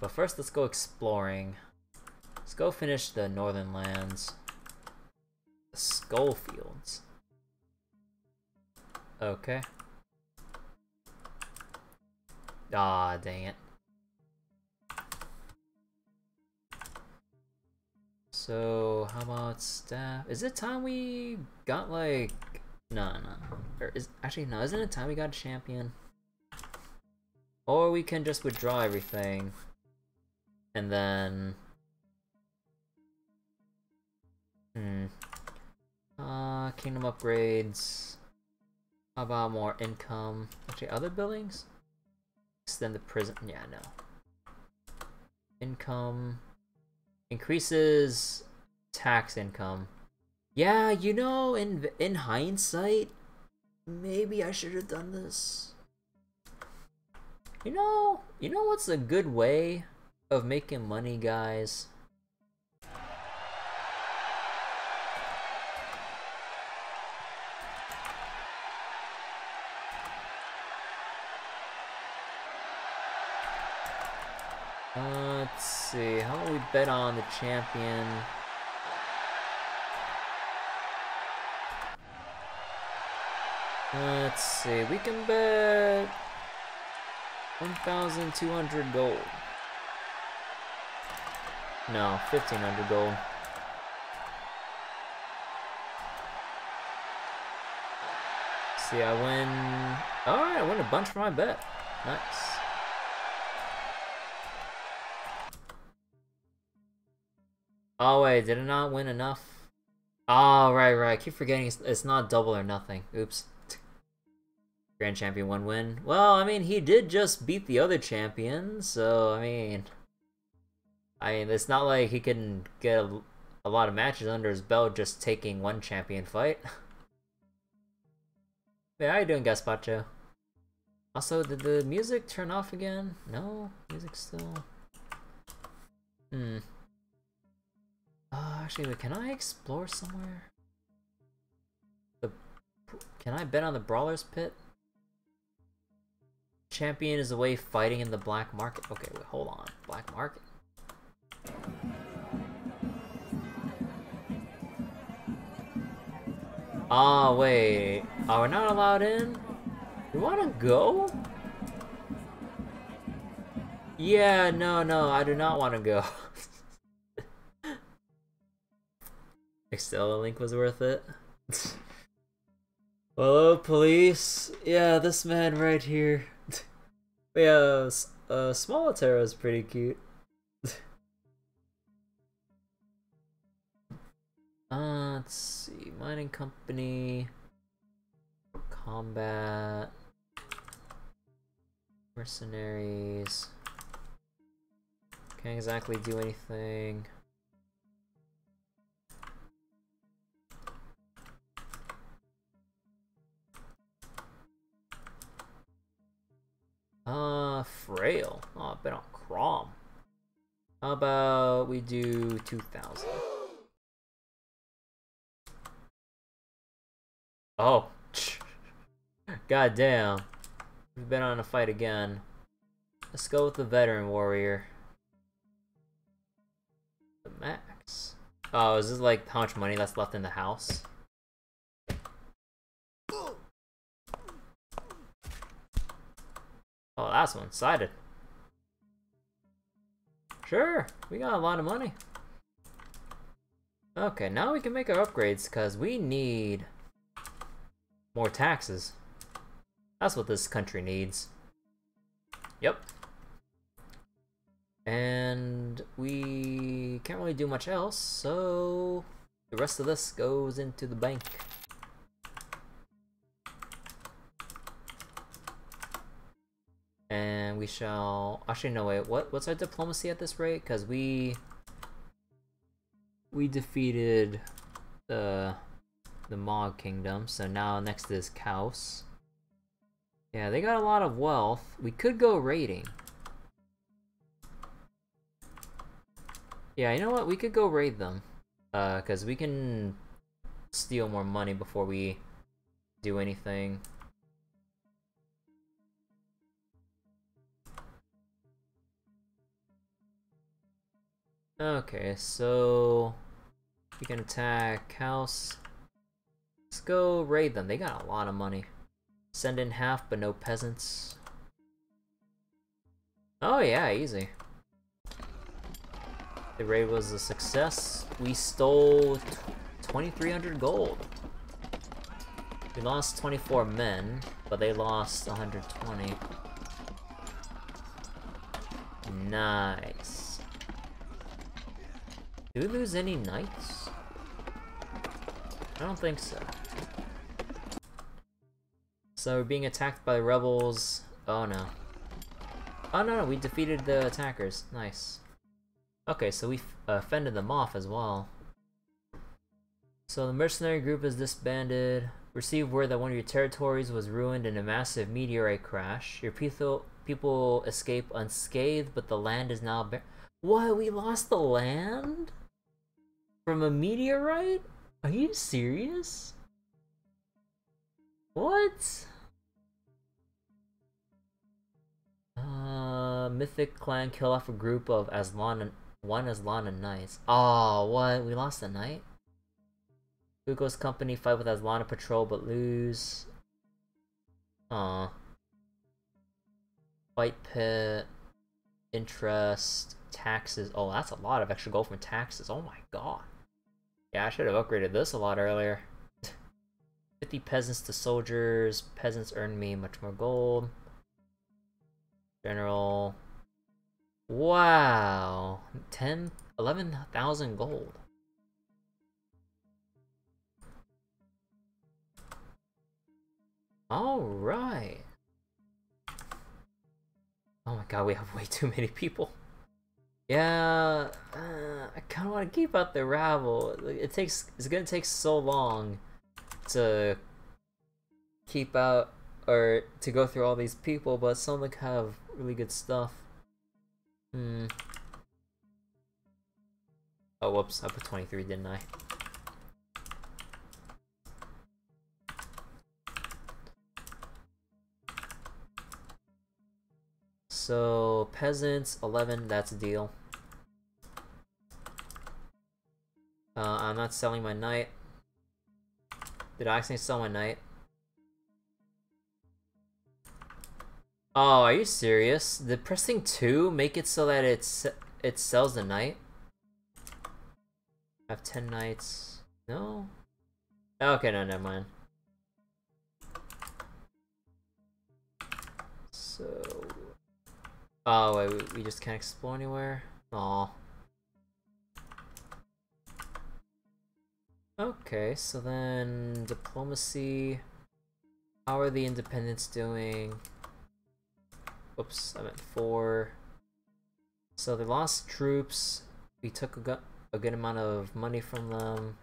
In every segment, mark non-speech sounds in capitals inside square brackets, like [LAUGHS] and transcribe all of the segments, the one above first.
But first, let's go exploring. Let's go finish the northern lands. The Skull Fields. Okay. Ah, dang it. So, how about staff? Is it time we got like... No, no. Or is, actually, no, isn't it time we got a champion? Or we can just withdraw everything. And then... Hmm. Uh, kingdom upgrades. How about more income? Actually, other buildings? Extend the prison. Yeah, no. Income. Increases tax income. Yeah, you know, in in hindsight, maybe I should have done this. You know, you know what's a good way of making money, guys? Uh, let's see, how about we bet on the champion? Let's see, we can bet 1,200 gold. No, 1,500 gold. See, I win... Oh, Alright, I win a bunch for my bet. Nice. Oh wait, did it not win enough? Oh, right, right. I keep forgetting it's, it's not double or nothing. Oops. Grand Champion one win. Well, I mean, he did just beat the other champion, so, I mean... I mean, it's not like he can get a, a lot of matches under his belt just taking one champion fight. [LAUGHS] yeah, how you doing, Gaspacho? Also, did the music turn off again? No? Music still... Hmm. Uh, actually, wait, can I explore somewhere? The, can I bet on the Brawler's Pit? Champion is away fighting in the black market. Okay, wait, hold on. Black market? Oh, wait. Are we're not allowed in? You wanna go? Yeah, no, no, I do not want to go. [LAUGHS] Extella Link was worth it. [LAUGHS] Hello, police. Yeah, this man right here. [LAUGHS] yeah, uh, is pretty cute. Uh, let's see. Mining company. Combat. Mercenaries. Can't exactly do anything. Uh, Frail. Oh, I've been on Crom. How about we do 2,000? Oh. [TSK] God damn. We've been on a fight again. Let's go with the Veteran Warrior. The max. Oh, is this like how much money that's left in the house? Oh, that's one-sided. Sure, we got a lot of money. Okay, now we can make our upgrades, because we need more taxes. That's what this country needs. Yep. And we can't really do much else, so the rest of this goes into the bank. And we shall... Actually, no, wait. What, what's our diplomacy at this rate? Because we... We defeated the... The Mog Kingdom. So now next is Kaos. Yeah, they got a lot of wealth. We could go raiding. Yeah, you know what? We could go raid them. Uh, because we can steal more money before we do anything. Okay, so we can attack house. Let's go raid them. They got a lot of money. Send in half, but no peasants. Oh yeah, easy. The raid was a success. We stole 2,300 gold. We lost 24 men, but they lost 120. Nice. Do we lose any knights? I don't think so. So we're being attacked by rebels. Oh no. Oh no, no, we defeated the attackers. Nice. Okay, so we uh, fended them off as well. So the mercenary group is disbanded. Received word that one of your territories was ruined in a massive meteorite crash. Your people people escape unscathed, but the land is now bare. What? We lost the land? From a meteorite? Are you serious? What? Uh, Mythic clan kill off a group of Aslan and one Aslan and knights. Oh, what? We lost a knight? Google's company fight with Aslona patrol but lose. Aw. White pit. Interest. Taxes. Oh, that's a lot of extra gold from taxes. Oh my god. Yeah, I should have upgraded this a lot earlier. [LAUGHS] 50 peasants to soldiers. Peasants earn me much more gold. General. Wow. 10, 11,000 gold. Alright. Oh my god, we have way too many people. Yeah, uh, I kind of want to keep out the rabble. It takes, it's gonna take so long to keep out, or to go through all these people, but some of them have really good stuff. Hmm. Oh, whoops, I put 23, didn't I? So, peasants, 11, that's a deal. Uh, I'm not selling my knight. Did I actually sell my knight? Oh, are you serious? Did pressing 2 make it so that it's it sells the knight? I have 10 knights. No? Okay, no, never mind. So... Oh, wait, we, we just can't explore anywhere? Aw. Okay, so then diplomacy. How are the independents doing? Oops, I meant four. So they lost troops. We took a, good a good amount of money from them.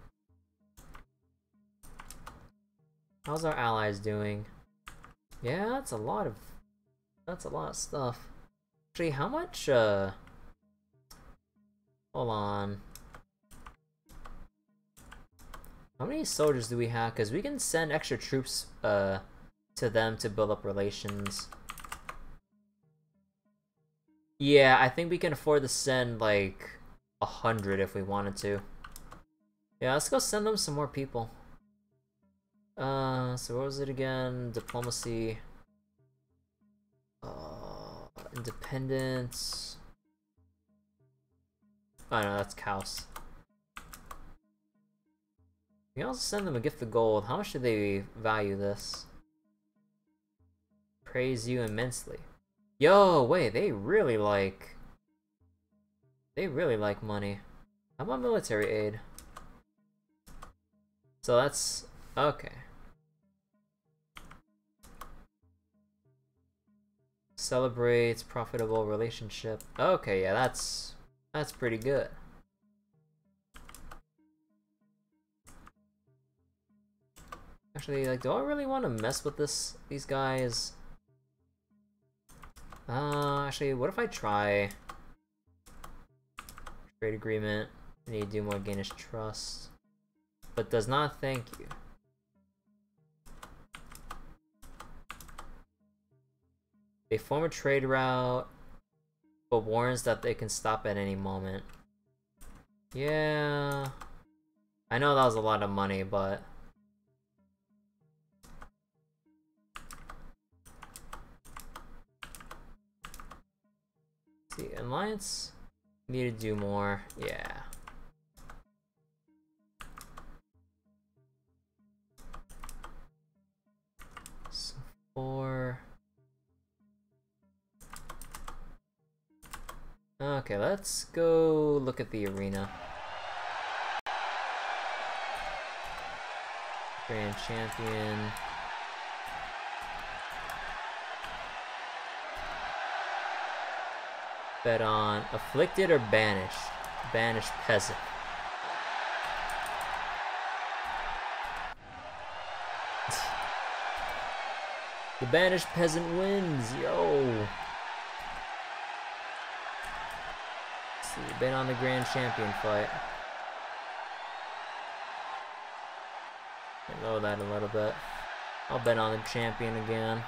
How's our allies doing? Yeah, that's a lot of that's a lot of stuff. Actually, how much, uh... Hold on. How many soldiers do we have? Because we can send extra troops, uh, to them to build up relations. Yeah, I think we can afford to send, like, a hundred if we wanted to. Yeah, let's go send them some more people. Uh, so what was it again? Diplomacy. Uh... Independence. Oh no, that's Kaus. We can also send them a gift of gold. How much do they value this? Praise you immensely. Yo, wait, they really like... They really like money. How about military aid? So that's... Okay. Celebrates profitable relationship. Okay, yeah, that's that's pretty good. Actually, like, do I really want to mess with this these guys? Uh, actually, what if I try trade agreement? I need to do more gainish trust, but does not thank you. They form a trade route, but warns that they can stop at any moment. Yeah. I know that was a lot of money, but... Alliance need to do more. Yeah. So four. Okay, let's go look at the arena. Grand Champion. Bet on Afflicted or Banished? Banished Peasant. the Banished Peasant wins, yo! see, bet on the Grand Champion fight. Lower that a little bit. I'll bet on the champion again.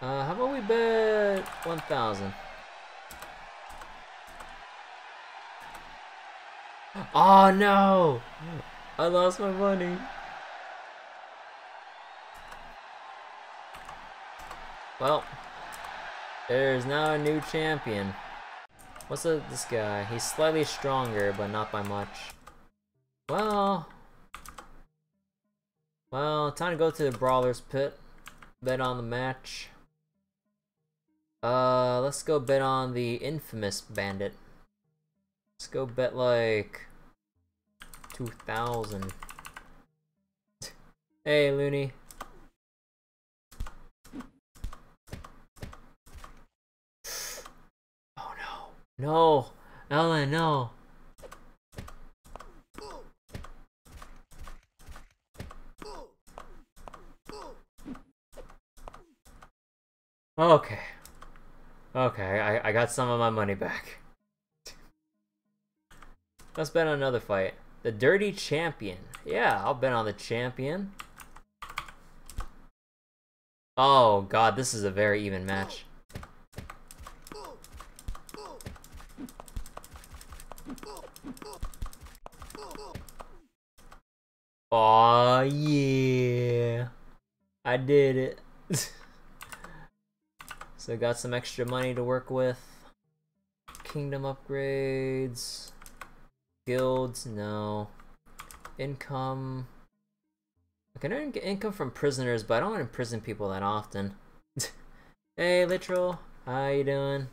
Uh, how about we bet 1,000? Oh no! I lost my money. Well, there's now a new champion. What's this guy? He's slightly stronger, but not by much. Well... Well, time to go to the Brawler's Pit. Bet on the match. Uh, let's go bet on the infamous Bandit. Let's go bet like... 2,000. hey, Looney. Oh no. No! Ellen, no! Okay. Okay, I, I got some of my money back. Let's bet on another fight. The Dirty Champion. Yeah, I'll bet on the champion. Oh god, this is a very even match. Oh yeah. I did it. [LAUGHS] so got some extra money to work with. Kingdom upgrades. Guilds, no. Income. I can earn income from prisoners, but I don't imprison people that often. [LAUGHS] hey, Literal. How you doing?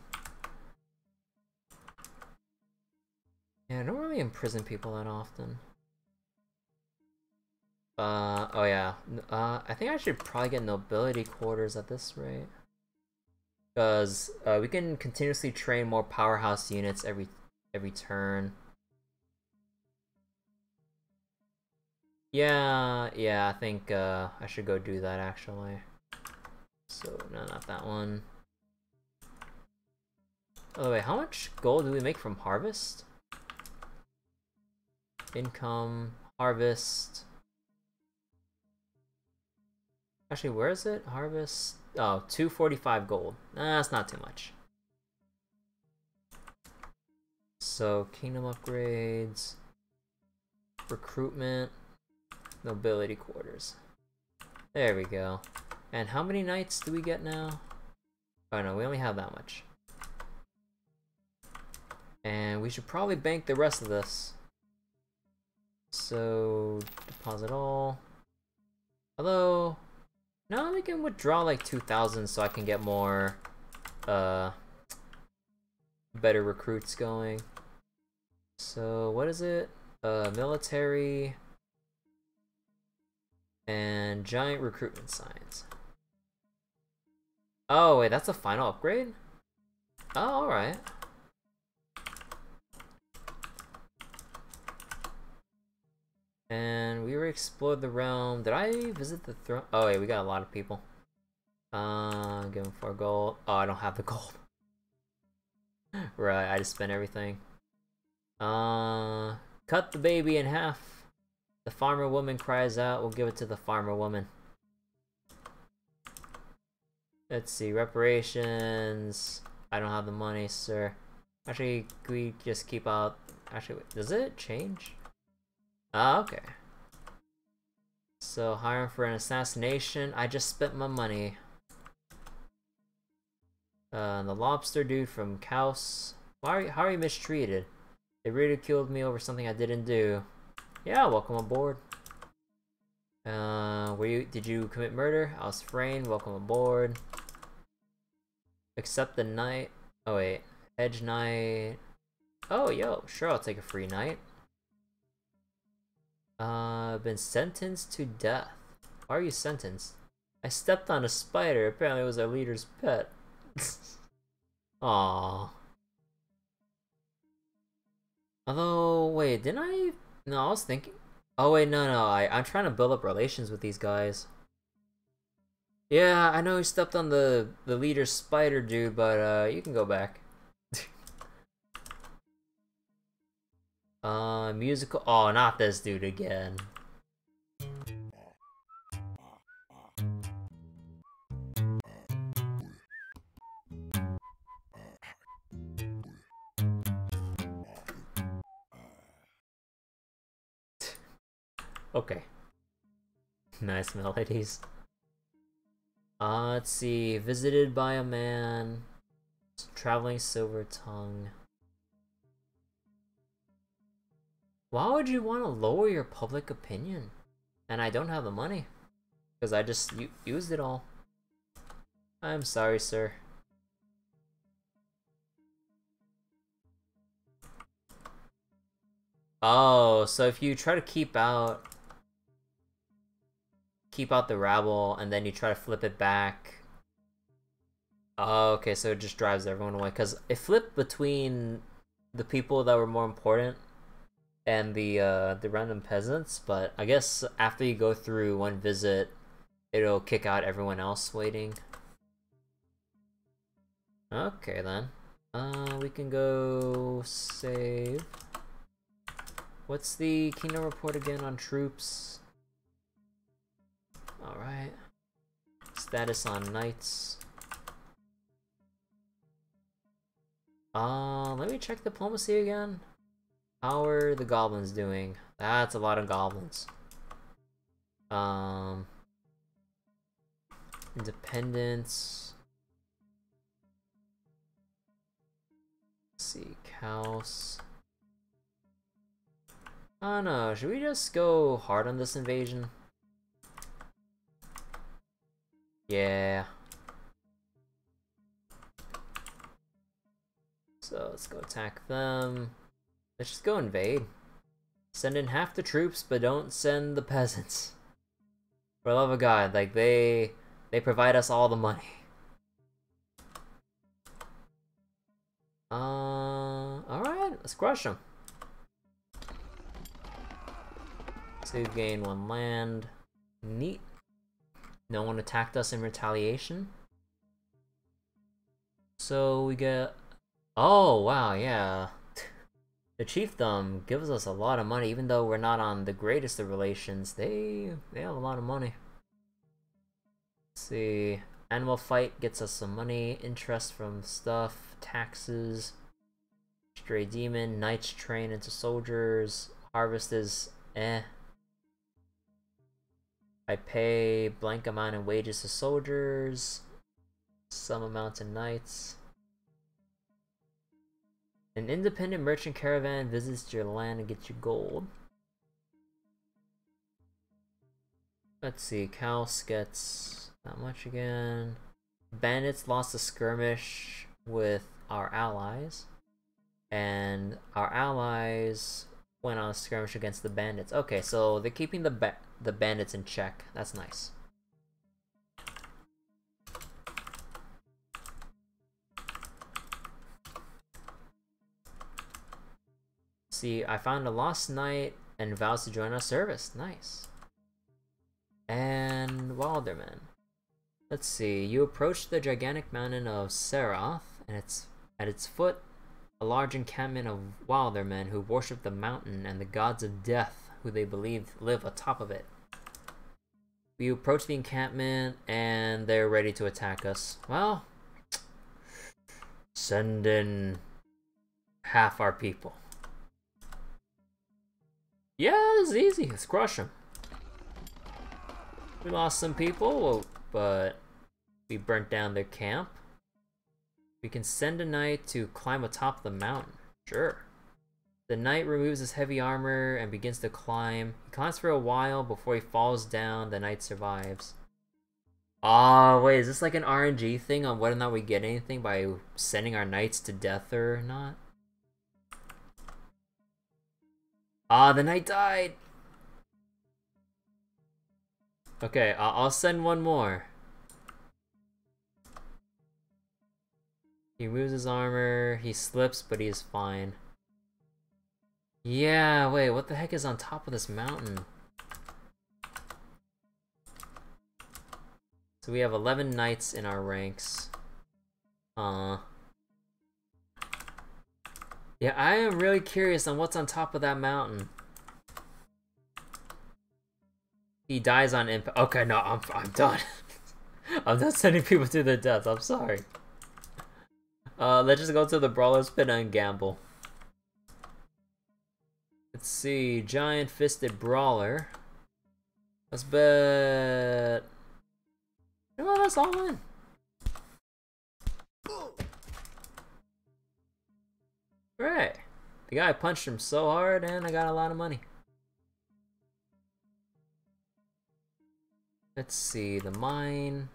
Yeah, I don't really imprison people that often. Uh, oh yeah. Uh, I think I should probably get nobility quarters at this rate. Because uh, we can continuously train more powerhouse units every every turn. Yeah, yeah, I think uh, I should go do that actually. So, no, not that one. Oh wait, how much gold do we make from harvest? Income, harvest. Actually, where is it? Harvest. Oh, 245 gold. Nah, that's not too much. So, kingdom upgrades. Recruitment. Nobility quarters. There we go. And how many knights do we get now? Oh no, we only have that much. And we should probably bank the rest of this. So, deposit all. Hello. no, we can withdraw like 2,000 so I can get more, uh, better recruits going. So, what is it? Uh, military, and giant recruitment signs. Oh, wait, that's a final upgrade? Oh, alright. And we were explore the realm. Did I visit the throne? Oh, wait, we got a lot of people. Uh, give him four gold. Oh, I don't have the [LAUGHS] gold. right, I just spent everything. Uh, cut the baby in half. The farmer woman cries out, we'll give it to the farmer woman. Let's see, reparations. I don't have the money, sir. Actually, we just keep out Actually, wait, does it change? Ah, okay. So, hiring for an assassination. I just spent my money. Uh, the lobster dude from Kaus. Why are you, how are you mistreated? They ridiculed me over something I didn't do. Yeah, welcome aboard. Uh, were you? Did you commit murder? I was Frayne. Welcome aboard. Accept the night. Oh wait, Hedge Knight. Oh yo, sure, I'll take a free night. Uh, been sentenced to death. Why are you sentenced? I stepped on a spider. Apparently, it was our leader's pet. [LAUGHS] Aww. Although, wait, didn't I? No, I was thinking. Oh wait, no, no. I I'm trying to build up relations with these guys. Yeah, I know he stepped on the the leader spider dude, but uh, you can go back. [LAUGHS] uh, musical. Oh, not this dude again. Okay. nice melodies. Uh, let's see. Visited by a man. Traveling silver tongue. Why would you want to lower your public opinion? And I don't have the money. Because I just used it all. I'm sorry, sir. Oh, so if you try to keep out keep out the rabble, and then you try to flip it back. Oh, okay, so it just drives everyone away. Because it flipped between the people that were more important and the uh, the random peasants, but I guess after you go through one visit, it'll kick out everyone else waiting. Okay then. Uh, we can go save. What's the kingdom report again on troops? Alright. Status on knights. Uh, let me check diplomacy again. How are the goblins doing? That's a lot of goblins. Um, independence. Let's see, Kaus. I don't know, should we just go hard on this invasion? Yeah. So let's go attack them. Let's just go invade. Send in half the troops, but don't send the [LAUGHS] peasants. For love of God, like they they provide us all the money. Uh, alright, let's crush them. So gain one land. Neat. No one attacked us in retaliation. So we get... Oh, wow, yeah. [LAUGHS] the chiefdom gives us a lot of money, even though we're not on the greatest of relations. They, they have a lot of money. Let's see. Animal fight gets us some money, interest from stuff, taxes. Stray demon, knights train into soldiers. Harvest is eh. I pay blank amount in wages to soldiers, some amount to knights. An independent merchant caravan visits your land and gets you gold. Let's see, Kaus gets that much again. Bandits lost a skirmish with our allies. And our allies went on a skirmish against the bandits. Okay, so they're keeping the ba the bandits in check. That's nice. See, I found a lost knight and vows to join our service. Nice. And Wilderman. Let's see, you approach the gigantic mountain of Sarath, and it's at its foot a large encampment of Wildermen who worship the mountain and the gods of death who they believe live atop of it. We approach the encampment and they're ready to attack us. Well, send in half our people. Yeah, is easy. Let's crush them. We lost some people, but we burnt down their camp. We can send a knight to climb atop the mountain. Sure. The knight removes his heavy armor and begins to climb. He climbs for a while before he falls down. The knight survives. Oh, wait, is this like an RNG thing on whether or not we get anything by sending our knights to death or not? Ah, the knight died! Okay, I'll send one more. He moves his armor, he slips, but he's fine. Yeah, wait, what the heck is on top of this mountain? So we have 11 knights in our ranks. Uh. Yeah, I am really curious on what's on top of that mountain. He dies on impact. Okay, no, I'm, I'm done. [LAUGHS] I'm not sending people to their death. I'm sorry. Uh, let's just go to the Brawler's Pit and gamble. Let's see, Giant Fisted Brawler. Let's bet... You know, that's all in. Right. The guy punched him so hard and I got a lot of money. Let's see, the mine.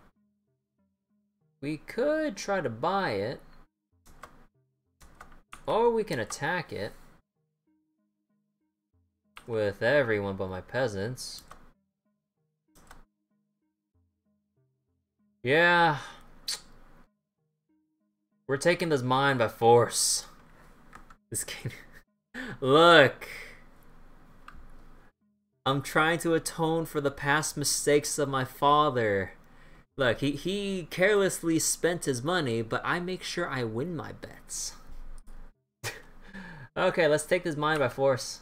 We could try to buy it. Or we can attack it. With everyone but my peasants. Yeah. We're taking this mine by force. This game. [LAUGHS] Look. I'm trying to atone for the past mistakes of my father. Look, he, he carelessly spent his money, but I make sure I win my bets. [LAUGHS] okay, let's take this mine by force.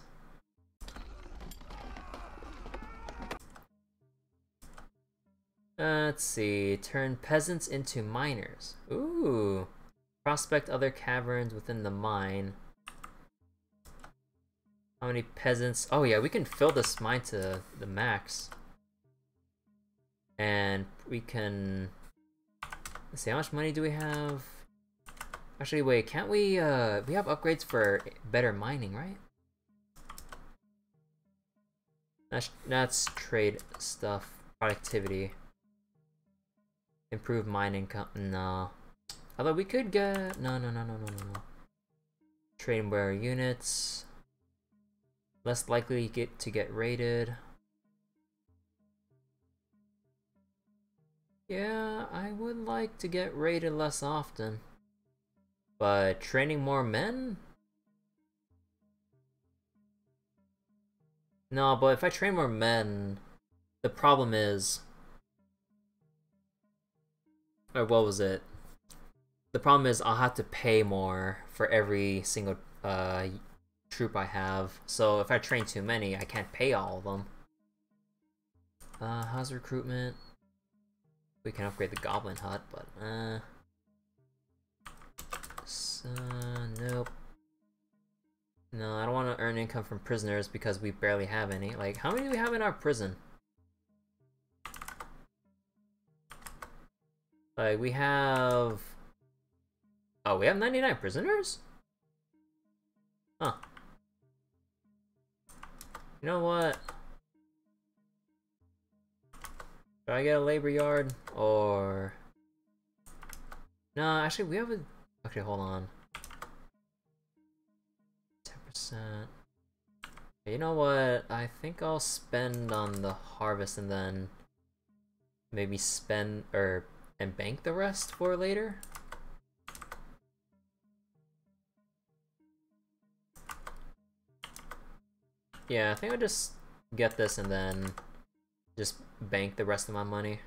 Let's see. Turn peasants into miners. Ooh. Prospect other caverns within the mine. How many peasants? Oh yeah, we can fill this mine to the max. And we can... Let's see, how much money do we have? Actually, wait, can't we, uh... We have upgrades for better mining, right? That's, that's trade stuff. Productivity. Improve mining no. Although we could get no no no no no no no. Trade wear units. Less likely get to get raided. Yeah, I would like to get raided less often. But training more men? No, but if I train more men, the problem is or what was it? The problem is I'll have to pay more for every single uh, troop I have. So if I train too many, I can't pay all of them. Uh, how's recruitment? We can upgrade the Goblin Hut, but uh, so, nope. No, I don't want to earn income from prisoners because we barely have any. Like, how many do we have in our prison? Like, we have... Oh, we have 99 prisoners? Huh. You know what? Do I get a labor yard? Or... No, actually, we have a... Okay, hold on. 10%. You know what? I think I'll spend on the harvest and then maybe spend or and bank the rest for later. Yeah, I think I'll just get this and then just bank the rest of my money.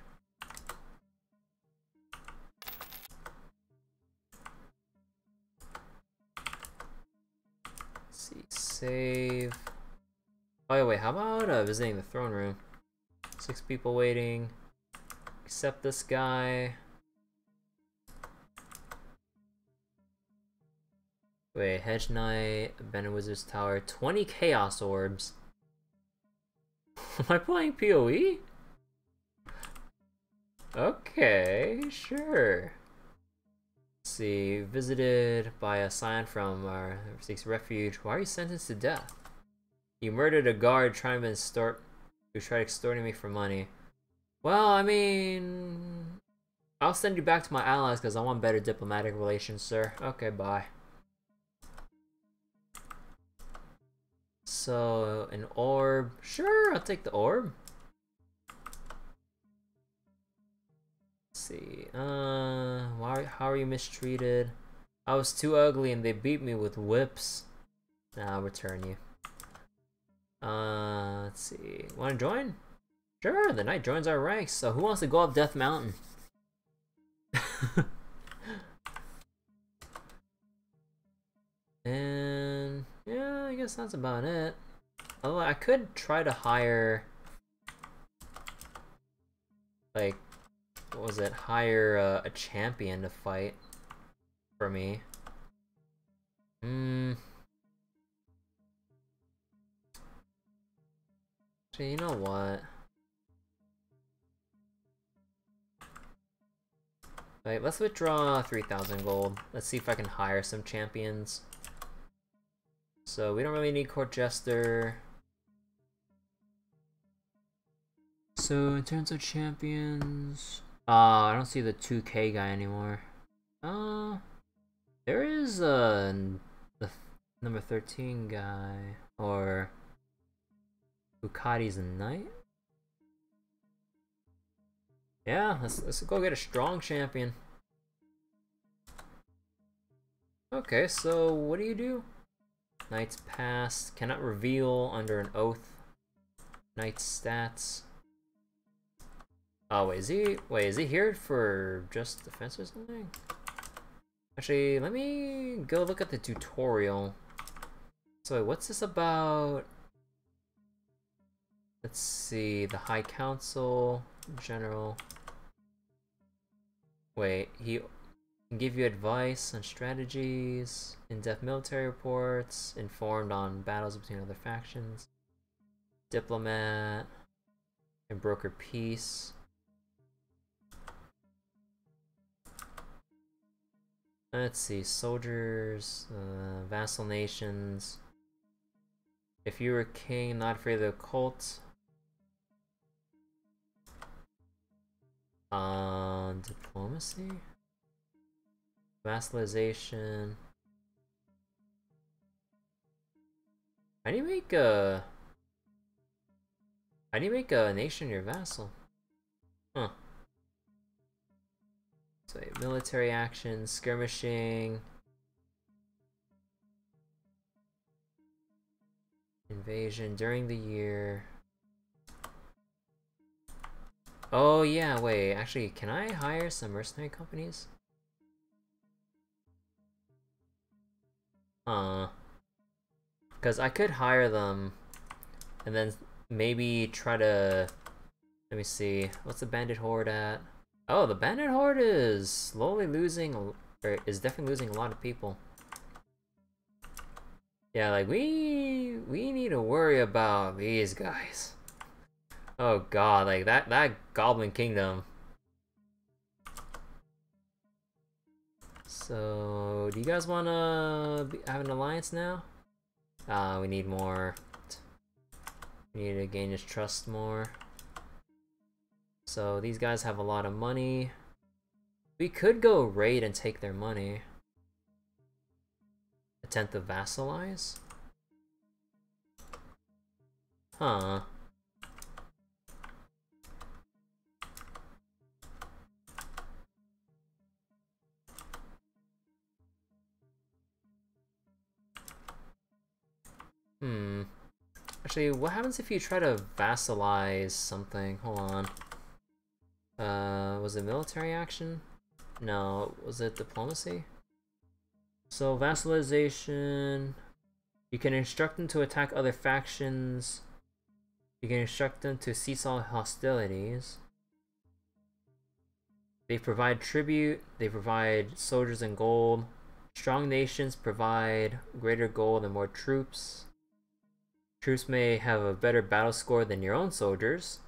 Let's see, save. Oh wait, how about uh, visiting the throne room? Six people waiting. Except this guy. Wait, Hedge Knight, Bene Wizard's Tower, 20 Chaos Orbs. [LAUGHS] Am I playing PoE? Okay, sure. Let's see, visited by a sign from uh, our seeks refuge. Why are you sentenced to death? You murdered a guard trying to extort who tried extorting me for money. Well, I mean I'll send you back to my allies because I want better diplomatic relations, sir. Okay, bye. So, an orb. Sure, I'll take the orb. Let's see. Uh, why, how are you mistreated? I was too ugly and they beat me with whips. Nah, I'll return you. Uh, let's see. Want to join? Sure, the knight joins our ranks. So who wants to go up Death Mountain? [LAUGHS] and yeah, I guess that's about it. Although I could try to hire like what was it? Hire uh, a champion to fight for me. Hmm. Actually, you know what? Wait, let's withdraw 3,000 gold. Let's see if I can hire some champions. So we don't really need Court Jester. So in terms of champions... Uh, I don't see the 2k guy anymore. Uh, there is a the number 13 guy. Or... Bukati's a knight? Yeah, let's, let's go get a strong champion. Okay, so what do you do? Knight's past, cannot reveal under an oath. Knight's stats. Oh wait, is he wait, is he here for just defense or something? Actually, let me go look at the tutorial. So what's this about? Let's see, the High Council, General. Wait, he can give you advice on strategies, in-depth military reports, informed on battles between other factions, diplomat, and broker peace. Let's see, soldiers, uh, vassal nations. If you were king, not afraid of the occult, Uh, diplomacy? Vassalization. How do you make a... How do you make a nation your vassal? Huh. So military action, skirmishing, invasion during the year. Oh yeah, wait, actually, can I hire some mercenary companies? Uh, because I could hire them and then maybe try to, let me see, what's the bandit horde at? Oh, the bandit horde is slowly losing, or is definitely losing a lot of people. Yeah, like we, we need to worry about these guys. Oh god, like that that Goblin Kingdom. So, do you guys want to have an alliance now? Uh, we need more. We need to gain his trust more. So, these guys have a lot of money. We could go raid and take their money. Attempt to vassalize? Huh. Hmm. Actually, what happens if you try to vassalize something? Hold on. Uh, was it military action? No, was it diplomacy? So, vassalization... You can instruct them to attack other factions. You can instruct them to cease all hostilities. They provide tribute, they provide soldiers and gold. Strong nations provide greater gold and more troops. Troops may have a better battle score than your own soldiers.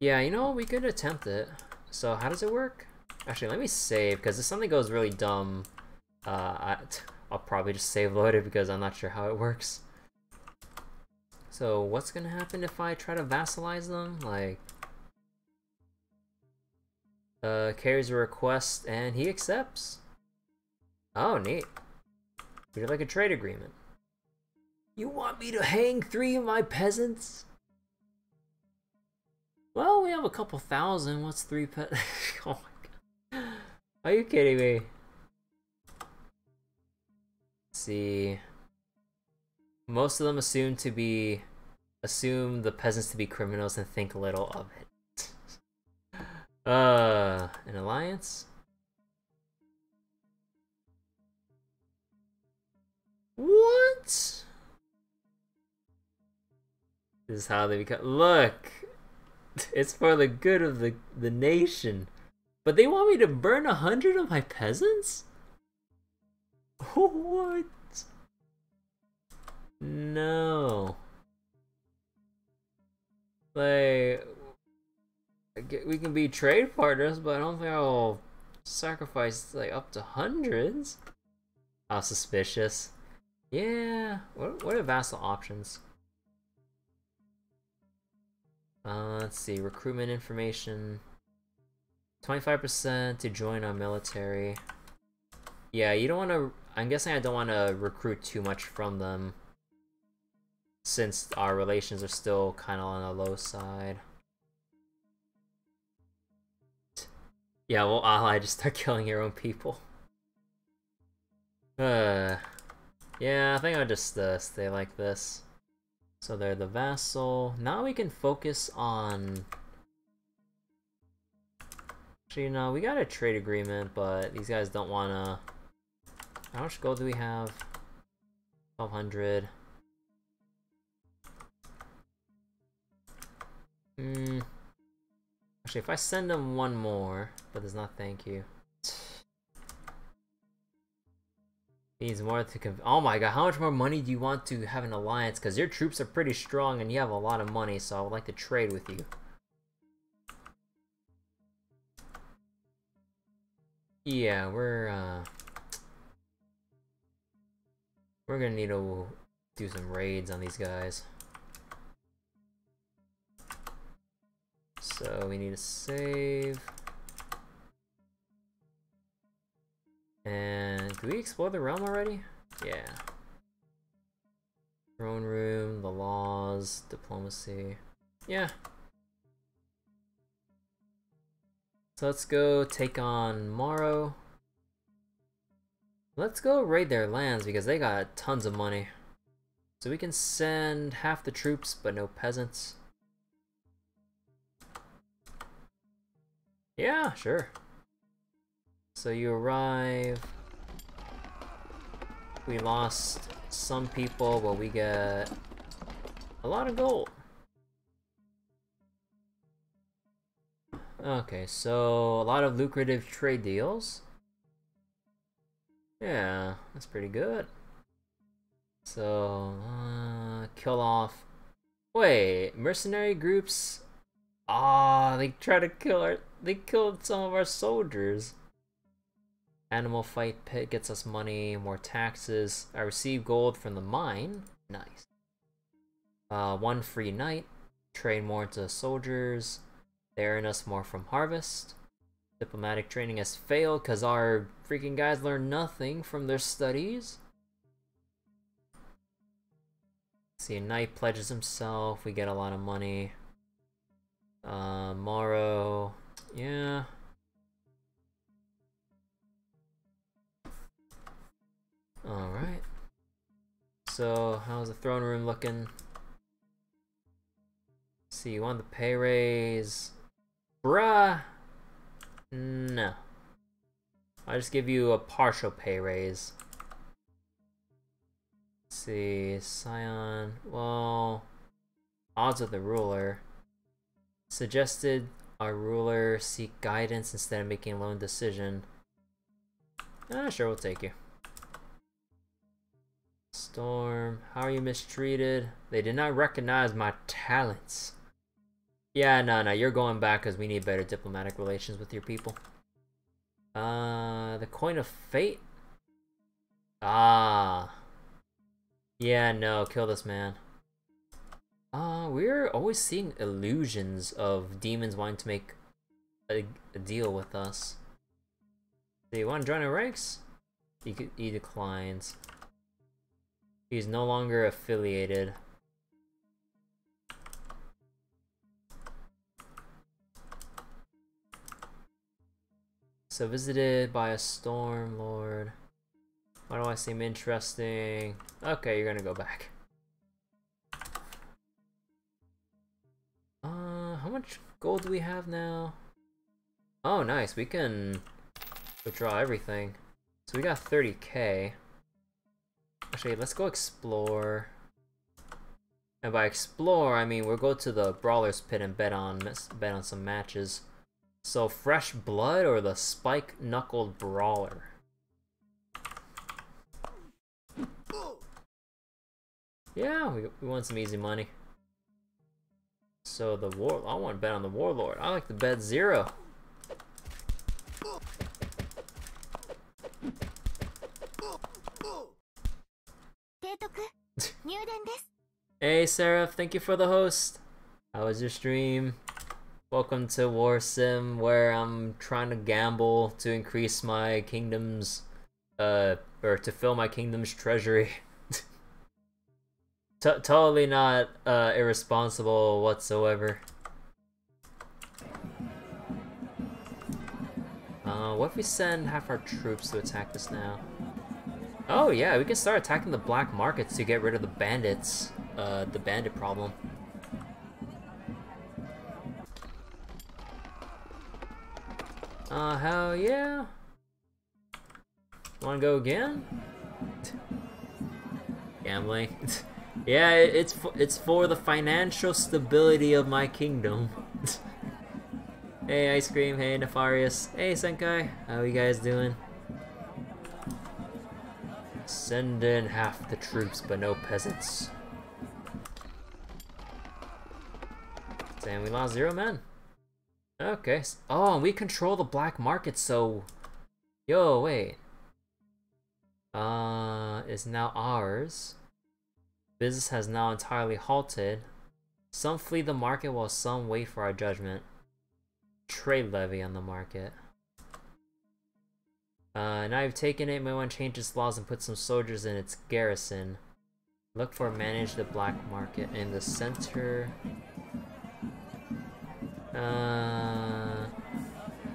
Yeah, you know, we could attempt it. So how does it work? Actually, let me save, because if something goes really dumb, uh, [LAUGHS] I'll probably just save loaded because I'm not sure how it works. So what's gonna happen if I try to vassalize them? Like, uh, carries a request and he accepts. Oh, neat. We like a trade agreement. You want me to hang three of my peasants? Well, we have a couple thousand. What's three pet? [LAUGHS] oh my god. Are you kidding me? Let's see. Most of them assume to be assume the peasants to be criminals and think little of it. [LAUGHS] uh, an alliance? What? This is how they become. Look, [LAUGHS] it's for the good of the the nation. But they want me to burn a hundred of my peasants? [LAUGHS] What? No. Like, we can be trade partners, but I don't think I'll sacrifice like up to hundreds. How suspicious. Yeah. What what are vassal options? Uh, let's see. Recruitment information. 25% to join our military. Yeah, you don't want to... I'm guessing I don't want to recruit too much from them. Since our relations are still kind of on the low side. Yeah, well, ally just start [LAUGHS] killing your own people. Uh... [SIGHS] Yeah, I think I'll just uh, stay like this. So they're the vassal. Now we can focus on... Actually, you know, we got a trade agreement, but these guys don't want to... How much gold do we have? 1200. Hmm. Actually, if I send them one more, but there's not thank you. Needs more to Oh my god, how much more money do you want to have an alliance? Because your troops are pretty strong and you have a lot of money, so I would like to trade with you. Yeah, we're, uh... We're gonna need to do some raids on these guys. So we need to save... And do we explore the realm already? Yeah. Throne room, the laws, diplomacy. Yeah. So let's go take on Morrow. Let's go raid their lands because they got tons of money. So we can send half the troops but no peasants. Yeah, sure. So you arrive. We lost some people, but we get a lot of gold. Okay, so a lot of lucrative trade deals. Yeah, that's pretty good. So, uh, kill off. Wait, mercenary groups. Ah, they try to kill our. They killed some of our soldiers. Animal fight pit gets us money, more taxes. I receive gold from the mine. Nice. Uh, one free night. Train more into soldiers. They earn us more from harvest. Diplomatic training has failed because our freaking guys learn nothing from their studies. See, a knight pledges himself. We get a lot of money. Uh, Morrow. Yeah. Alright. So, how's the throne room looking? Let's see, you want the pay raise? Bruh! No. I'll just give you a partial pay raise. Let's see, Scion, well, odds of the ruler. Suggested our ruler seek guidance instead of making a lone decision. Ah, sure, we'll take you. Storm, how are you mistreated? They did not recognize my talents. Yeah, no, no, you're going back because we need better diplomatic relations with your people. Uh, the Coin of Fate? Ah. Yeah, no, kill this man. Uh, we're always seeing illusions of demons wanting to make a, a deal with us. Do you want to join our ranks? He, he declines. He's no longer affiliated. So visited by a storm lord. Why do I seem interesting? Okay, you're gonna go back. Uh, how much gold do we have now? Oh, nice. We can withdraw everything. So we got 30k. Actually, let's go explore. And by explore, I mean we'll go to the Brawler's Pit and bet on bet on some matches. So Fresh Blood or the Spike Knuckled Brawler? Yeah, we, we want some easy money. So the war, I want to bet on the Warlord. I like to bet zero. Hey Seraph, thank you for the host. How was your stream? Welcome to Warsim, where I'm trying to gamble to increase my kingdom's, uh, or to fill my kingdom's treasury. [LAUGHS] Totally not uh, irresponsible whatsoever. Uh, what if we send half our troops to attack this now? Oh yeah, we can start attacking the black markets to get rid of the bandits, uh, the bandit problem. Uh, hell yeah. Wanna go again? [LAUGHS] Gambling. [LAUGHS] Yeah, it's for, it's for the financial stability of my kingdom. [LAUGHS] hey, Ice Cream. Hey, Nefarious. Hey, Senkai. How you guys doing? Send in half the troops, but no peasants. Damn, we lost zero men. Okay. Oh, and we control the black market, so... Yo, wait. Uh, is now ours. Business has now entirely halted. Some flee the market while some wait for our judgment. Trade levy on the market. Uh, now you've taken it, may want to change its laws and put some soldiers in its garrison. Look for manage the black market in the center. Uh,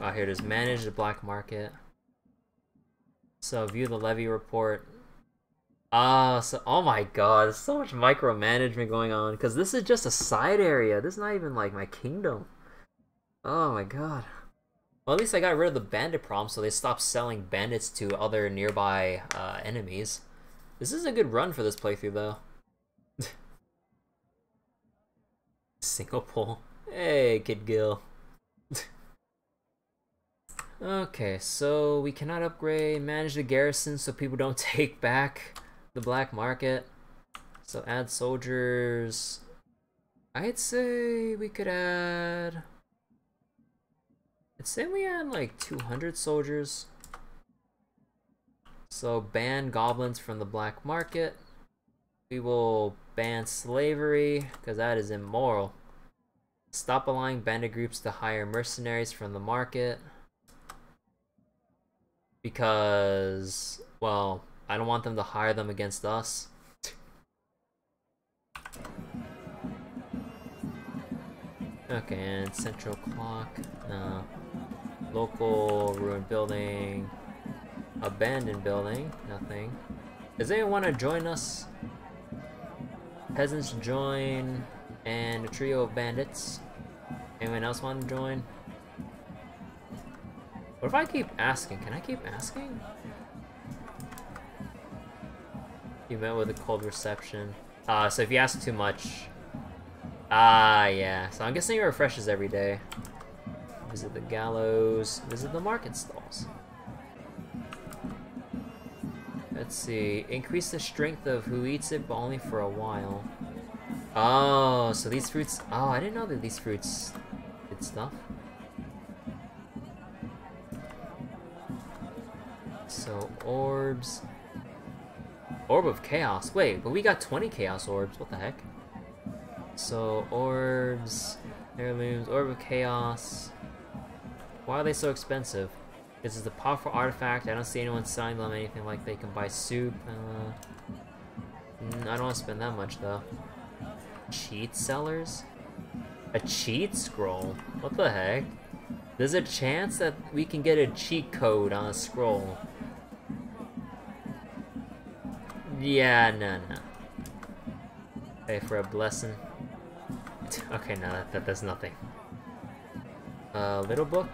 oh, here it is. Manage the black market. So view the levy report. Ah, uh, so oh my god, there's so much micromanagement going on because this is just a side area. This is not even like my kingdom. Oh my god. Well, at least I got rid of the bandit problem, so they stopped selling bandits to other nearby uh, enemies. This is a good run for this playthrough, though. [LAUGHS] Single pull. Hey, Kid Gil. [LAUGHS] okay, so we cannot upgrade, manage the garrison so people don't [LAUGHS] take back the black market. So add soldiers. I'd say we could add... Say we had like 200 soldiers. So ban goblins from the black market. We will ban slavery, because that is immoral. Stop allowing bandit groups to hire mercenaries from the market. Because, well, I don't want them to hire them against us. Okay, and central clock. No. Local ruined building. Abandoned building. Nothing. Does anyone want to join us? Peasants join. And a trio of bandits. Anyone else want to join? What if I keep asking? Can I keep asking? You met with a cold reception. Uh, so if you ask too much... Ah, yeah. So I'm guessing it refreshes every day. Visit the gallows. Visit the market stalls. let's see. Increase the strength of who eats it, but only for a while. Oh, so these fruits... Oh, I didn't know that these fruits did stuff. So, orbs... Orb of Chaos. Wait, but we got 20 Chaos Orbs. What the heck? So, orbs... Heirlooms, Orb of Chaos... Why are they so expensive? This is a powerful artifact. I don't see anyone selling them anything like they can buy soup. Uh, mm, I don't want to spend that much though. Cheat sellers? A cheat scroll? What the heck? There's a chance that we can get a cheat code on a scroll. Yeah, no, no. Pay for a blessing. [LAUGHS] okay, no, that, that does nothing. Uh, little book?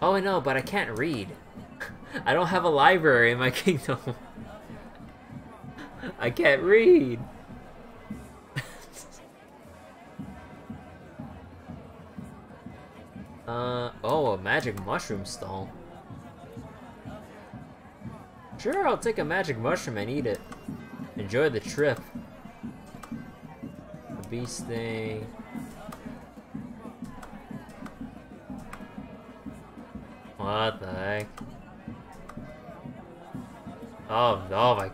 Oh, I know, but I can't read. [LAUGHS] I don't have a library in my [LAUGHS] kingdom. [LAUGHS] I can't read. uh, oh, a magic mushroom stall. Sure, I'll take a magic mushroom and eat it. Enjoy the trip. The beast thing.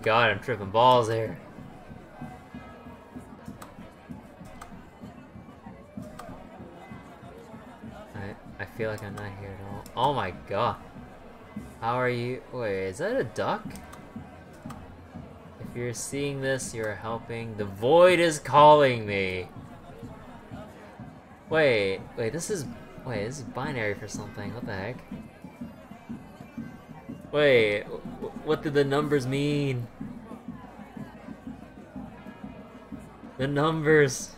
God, I'm tripping balls here. I, I feel like I'm not here at all. Oh my god. How are you? Wait, is that a duck? If you're seeing this, you're helping. The void is calling me. Wait, wait, this is... Wait, this is binary for something. What the heck? Wait, what did the numbers mean? The numbers.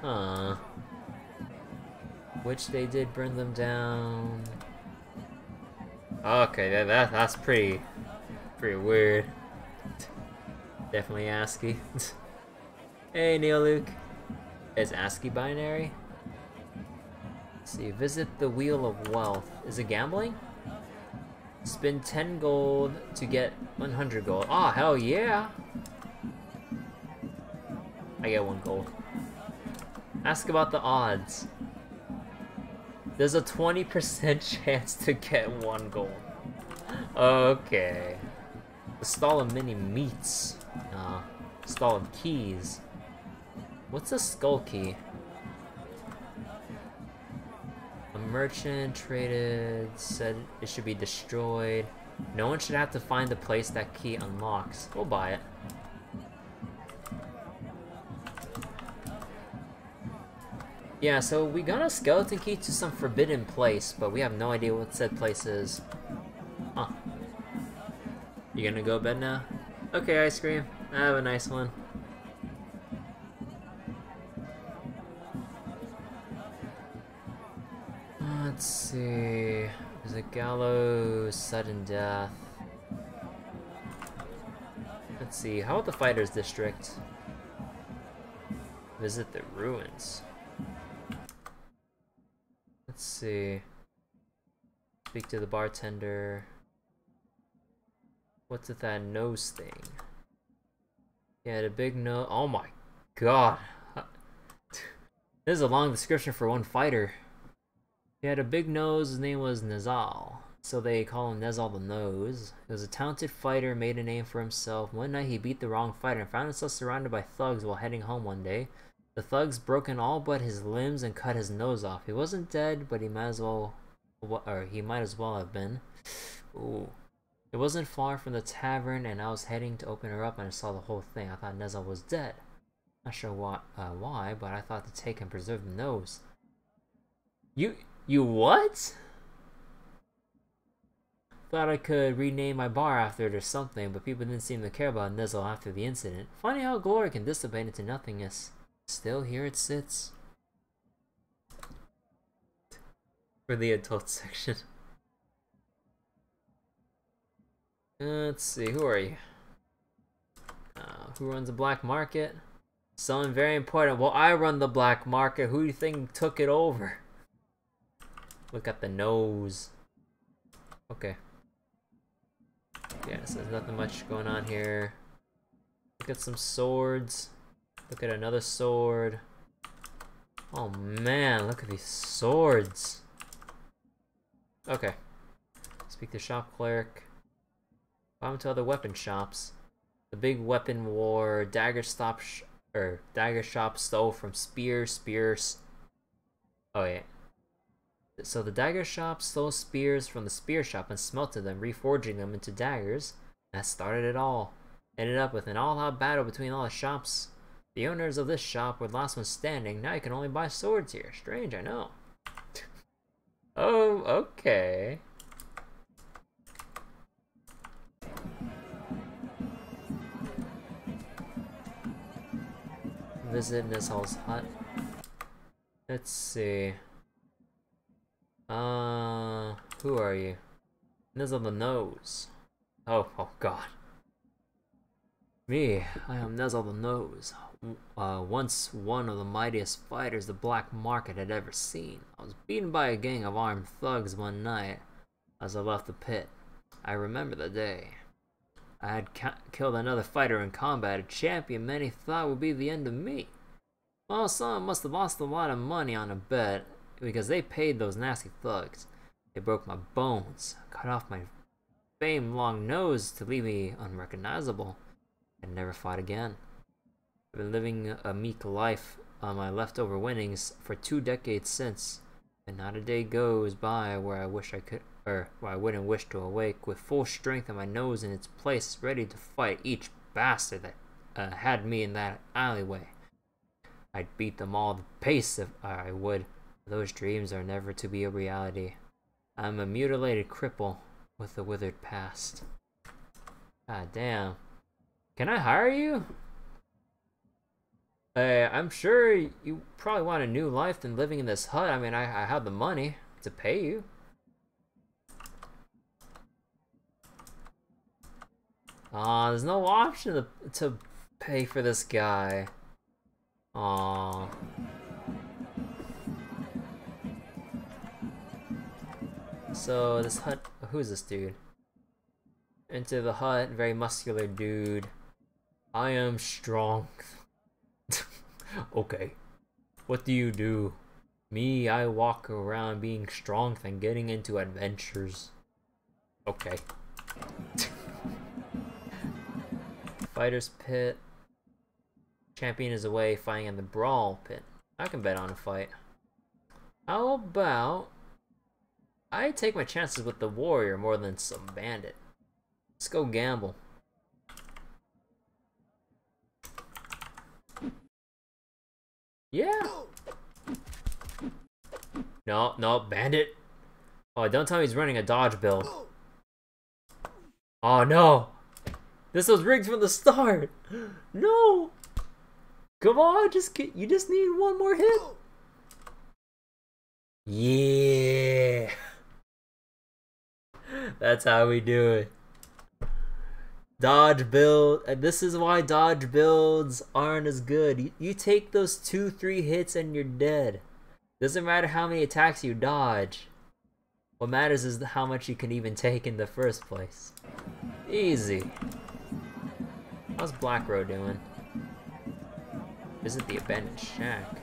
huh. Which they did burn them down. Okay, that, that that's pretty pretty weird. Definitely ASCII. [LAUGHS] hey Neil Luke. Is ASCII binary? see, visit the Wheel of Wealth. Is it gambling? Spend 10 gold to get 100 gold. Ah, oh, hell yeah! I get 1 gold. Ask about the odds. There's a 20% [LAUGHS] chance to get 1 gold. Okay. The stall of many meats. Uh, stall of keys. What's a skull key? A merchant traded, said it should be destroyed. No one should have to find the place that key unlocks. We'll buy it. Yeah, so we got a skeleton key to some forbidden place, but we have no idea what said place is. Huh. You gonna go to bed now? Okay, ice cream. Have a nice one. Sudden death. Let's see. How about the fighters district? Visit the ruins. Let's see. Speak to the bartender. What's with that nose thing? Yeah, the big nose. Oh my god. This is a long description for one fighter. He had a big nose, his name was Nezal, so they call him Nezal the Nose. He was a talented fighter, made a name for himself. One night he beat the wrong fighter and found himself surrounded by thugs while heading home one day. The thugs broke in all but his limbs and cut his nose off. He wasn't dead, but he might as well, or he might as well have been. Ooh. It wasn't far from the tavern, and I was heading to open her up, and I saw the whole thing. I thought Nezal was dead. Not sure why, uh, why, but I thought to take and preserve the nose. You you what? Thought I could rename my bar after it or something, but people didn't seem to care about Nizzle after the incident. Funny how glory can dissipate into nothingness. Still, here it sits. For the adult [LAUGHS] section. Let's see, who are you? Uh, who runs the black market? Someone very important. Well, I run the black market. Who do you think took it over? Look at the nose. Okay. Yeah, so there's nothing much going on here. Look at some swords. Look at another sword. Oh man, look at these swords. Okay. Speak to shop cleric. Found to other weapon shops. The big weapon war dagger stop or dagger shop stole from spear spears. Oh yeah. So the dagger shop stole spears from the spear shop and smelted them, reforging them into daggers. That started it all. Ended up with an all-out battle between all the shops. The owners of this shop were the last ones standing. Now you can only buy swords here. Strange, I know. [LAUGHS] oh, okay. Visit Nizhal's hut. Let's see. Uh, who are you? Nizzle the Nose. Oh, oh god. Me, I am Nizzle the Nose. Uh, once one of the mightiest fighters the black market had ever seen. I was beaten by a gang of armed thugs one night as I left the pit. I remember the day. I had killed another fighter in combat, a champion many thought would be the end of me. Well, someone must have lost a lot of money on a bet, because they paid those nasty thugs. They broke my bones, cut off my famed long nose to leave me unrecognizable, and never fought again. I've been living a meek life on my leftover winnings for two decades since, and not a day goes by where I wish I could or where I wouldn't wish to awake with full strength and my nose in its place, ready to fight each bastard that uh, had me in that alleyway. I'd beat them all the pace if I would. Those dreams are never to be a reality. I'm a mutilated cripple with a withered past. God damn. Can I hire you? Uh, I'm sure you probably want a new life than living in this hut. I mean, I, I have the money to pay you. Aw, there's no option to, to pay for this guy. Aw. So, this hut... Who's this dude? Into the hut, very muscular dude. I am strong. [LAUGHS] okay. What do you do? Me, I walk around being strong and getting into adventures. Okay. [LAUGHS] Fighter's Pit. Champion is away fighting in the Brawl Pit. I can bet on a fight. How about... I take my chances with the Warrior more than some Bandit. Let's go gamble. Yeah. No, no, Bandit. Oh, don't tell me he's running a dodge build. Oh no! This was rigged from the start. No. Come on, just get. You just need one more hit. Yeah. That's how we do it. Dodge build. And this is why dodge builds aren't as good. You, you take those two, three hits and you're dead. Doesn't matter how many attacks you dodge. What matters is how much you can even take in the first place. Easy. How's Blackrow doing? Visit the abandoned shack.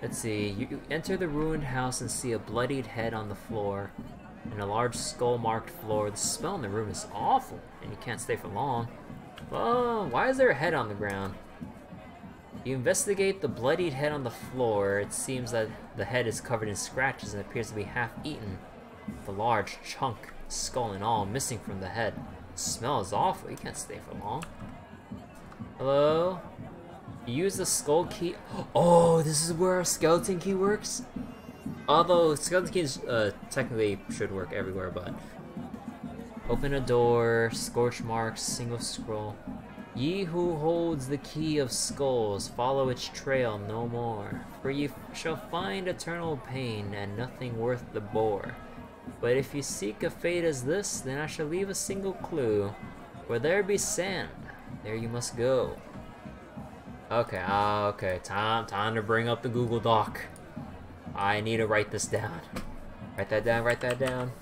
Let's see, you enter the ruined house and see a bloodied head on the floor and a large skull-marked floor. The smell in the room is awful, and you can't stay for long. Oh, why is there a head on the ground? You investigate the bloodied head on the floor. It seems that the head is covered in scratches and appears to be half eaten. The large chunk, skull and all, missing from the head. The smell is awful. You can't stay for long. Hello? You Use the skull key. [GASPS] Oh, this is where our skeleton key works? Although skeleton keys uh, technically should work everywhere, but... Open a door, scorch marks, single scroll. Ye who holds the key of skulls, follow its trail no more. For ye shall find eternal pain, and nothing worth the bore. But if ye seek a fate as this, then I shall leave a single clue. Where there be sand, there you must go. Okay, uh, okay, time, time to bring up the Google Doc. I need to write this down. Write that down, write that down.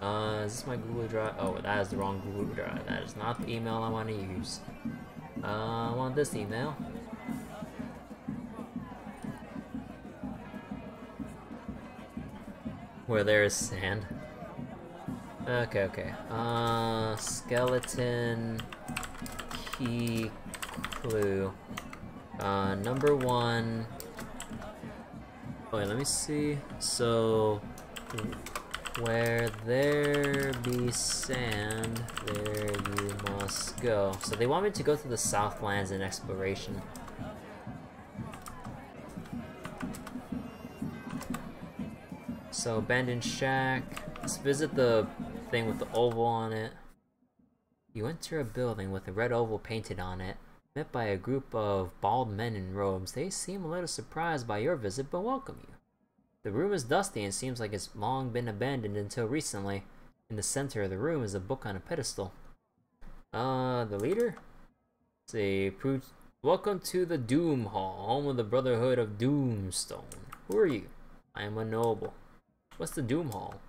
Uh, is this my Google Drive? Oh, that is the wrong Google Drive. That is not the email I want to use. Uh, I want this email. Where there is sand. Okay, okay. Uh, skeleton key clue. Uh, number one. Wait, let me see. So, where there be sand, there you must go. So they want me to go to the Southlands in exploration. So, abandoned shack. Let's visit the thing with the oval on it. You enter a building with a red oval painted on it. Met by a group of bald men in robes, they seem a little surprised by your visit but welcome you. The room is dusty and seems like it's long been abandoned until recently. In the center of the room is a book on a pedestal. Uh, the leader? Let's welcome to the Doom Hall, home of the Brotherhood of Doomstone. Who are you? I am a noble. What's the Doom Hall?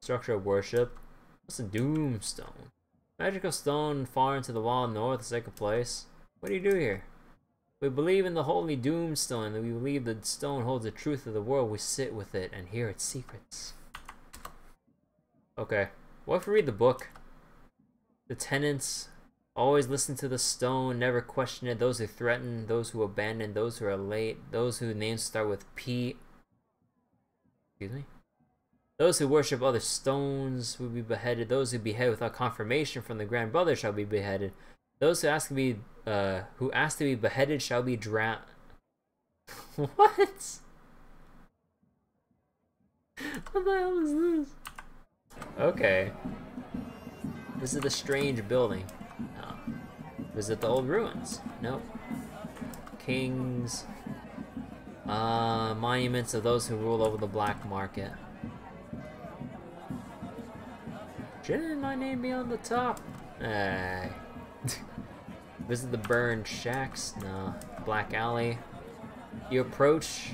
Structure of worship. What's the Doomstone? Magical stone far into the wall north, second place. What do you do here? We believe in the holy Doomstone, and we believe the stone holds the truth of the world. We sit with it and hear its secrets. Okay. What if we read the book? The tenants always listen to the stone, never question it. Those who threaten, those who abandon, those who are late, those whose names start with P. Excuse me? Those who worship other stones will be beheaded. Those who behead without confirmation from the Grand Brother shall be beheaded. Those who ask to be uh, who ask to be beheaded shall be drowned. [LAUGHS] what? What the hell is this? Okay. Visit the strange building. No. Visit the old ruins. Nope. Kings. Uh, monuments of those who rule over the black market. Shouldn't my name be on the top? Hey. Visit the burned shacks? No. Black Alley. You approach...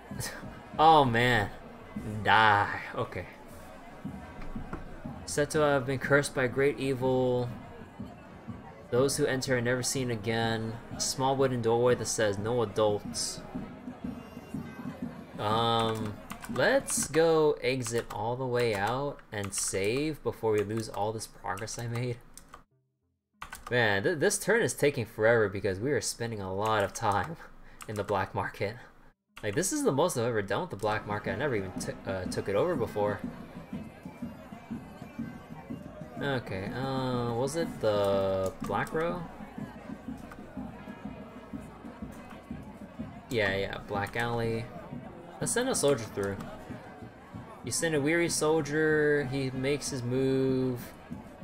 [LAUGHS] oh man. Die. Okay. Said to have been cursed by great evil. Those who enter are never seen again. A small wooden doorway that says no adults. Um, Let's go exit all the way out and save before we lose all this progress I made. Man, th this turn is taking forever because we are spending a lot of time [LAUGHS] in the black market. Like, this is the most I've ever done with the black market. I never even uh, took it over before. Okay, uh, was it the Black Row? Yeah, yeah, Black Alley. Let's send a soldier through. You send a weary soldier, he makes his move,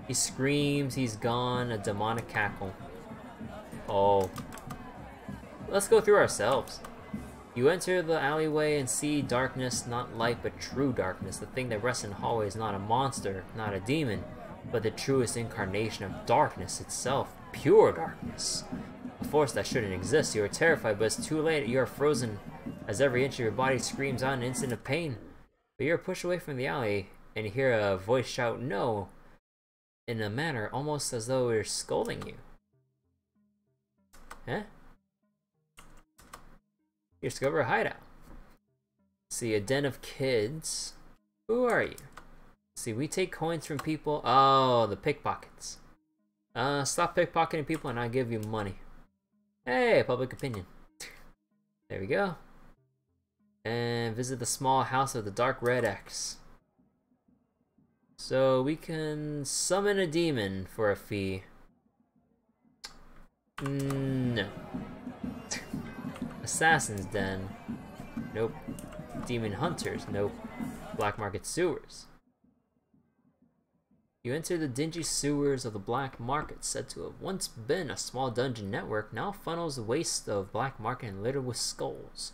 he screams, he's gone, a demonic cackle. Oh. Let's go through ourselves. You enter the alleyway and see darkness, not light but true darkness. The thing that rests in the hallway is not a monster, not a demon, but the truest incarnation of darkness itself, pure darkness. A force that shouldn't exist. You are terrified, but it's too late. You are frozen as every inch of your body screams out an instant of pain. But you're pushed away from the alley, and hear a voice shout, No! In a manner almost as though we're scolding you. Huh? You discover a hideout. See, a den of kids. Who are you? See, we take coins from people. Oh, the pickpockets. Uh, stop pickpocketing people and I'll give you money. Hey, public opinion. There we go and visit the small house of the Dark Red X. So we can summon a demon for a fee. No. [LAUGHS] Assassin's Den. Nope. Demon Hunters. Nope. Black Market Sewers. You enter the dingy sewers of the Black Market, said to have once been a small dungeon network, now funnels the waste of Black Market and littered with skulls.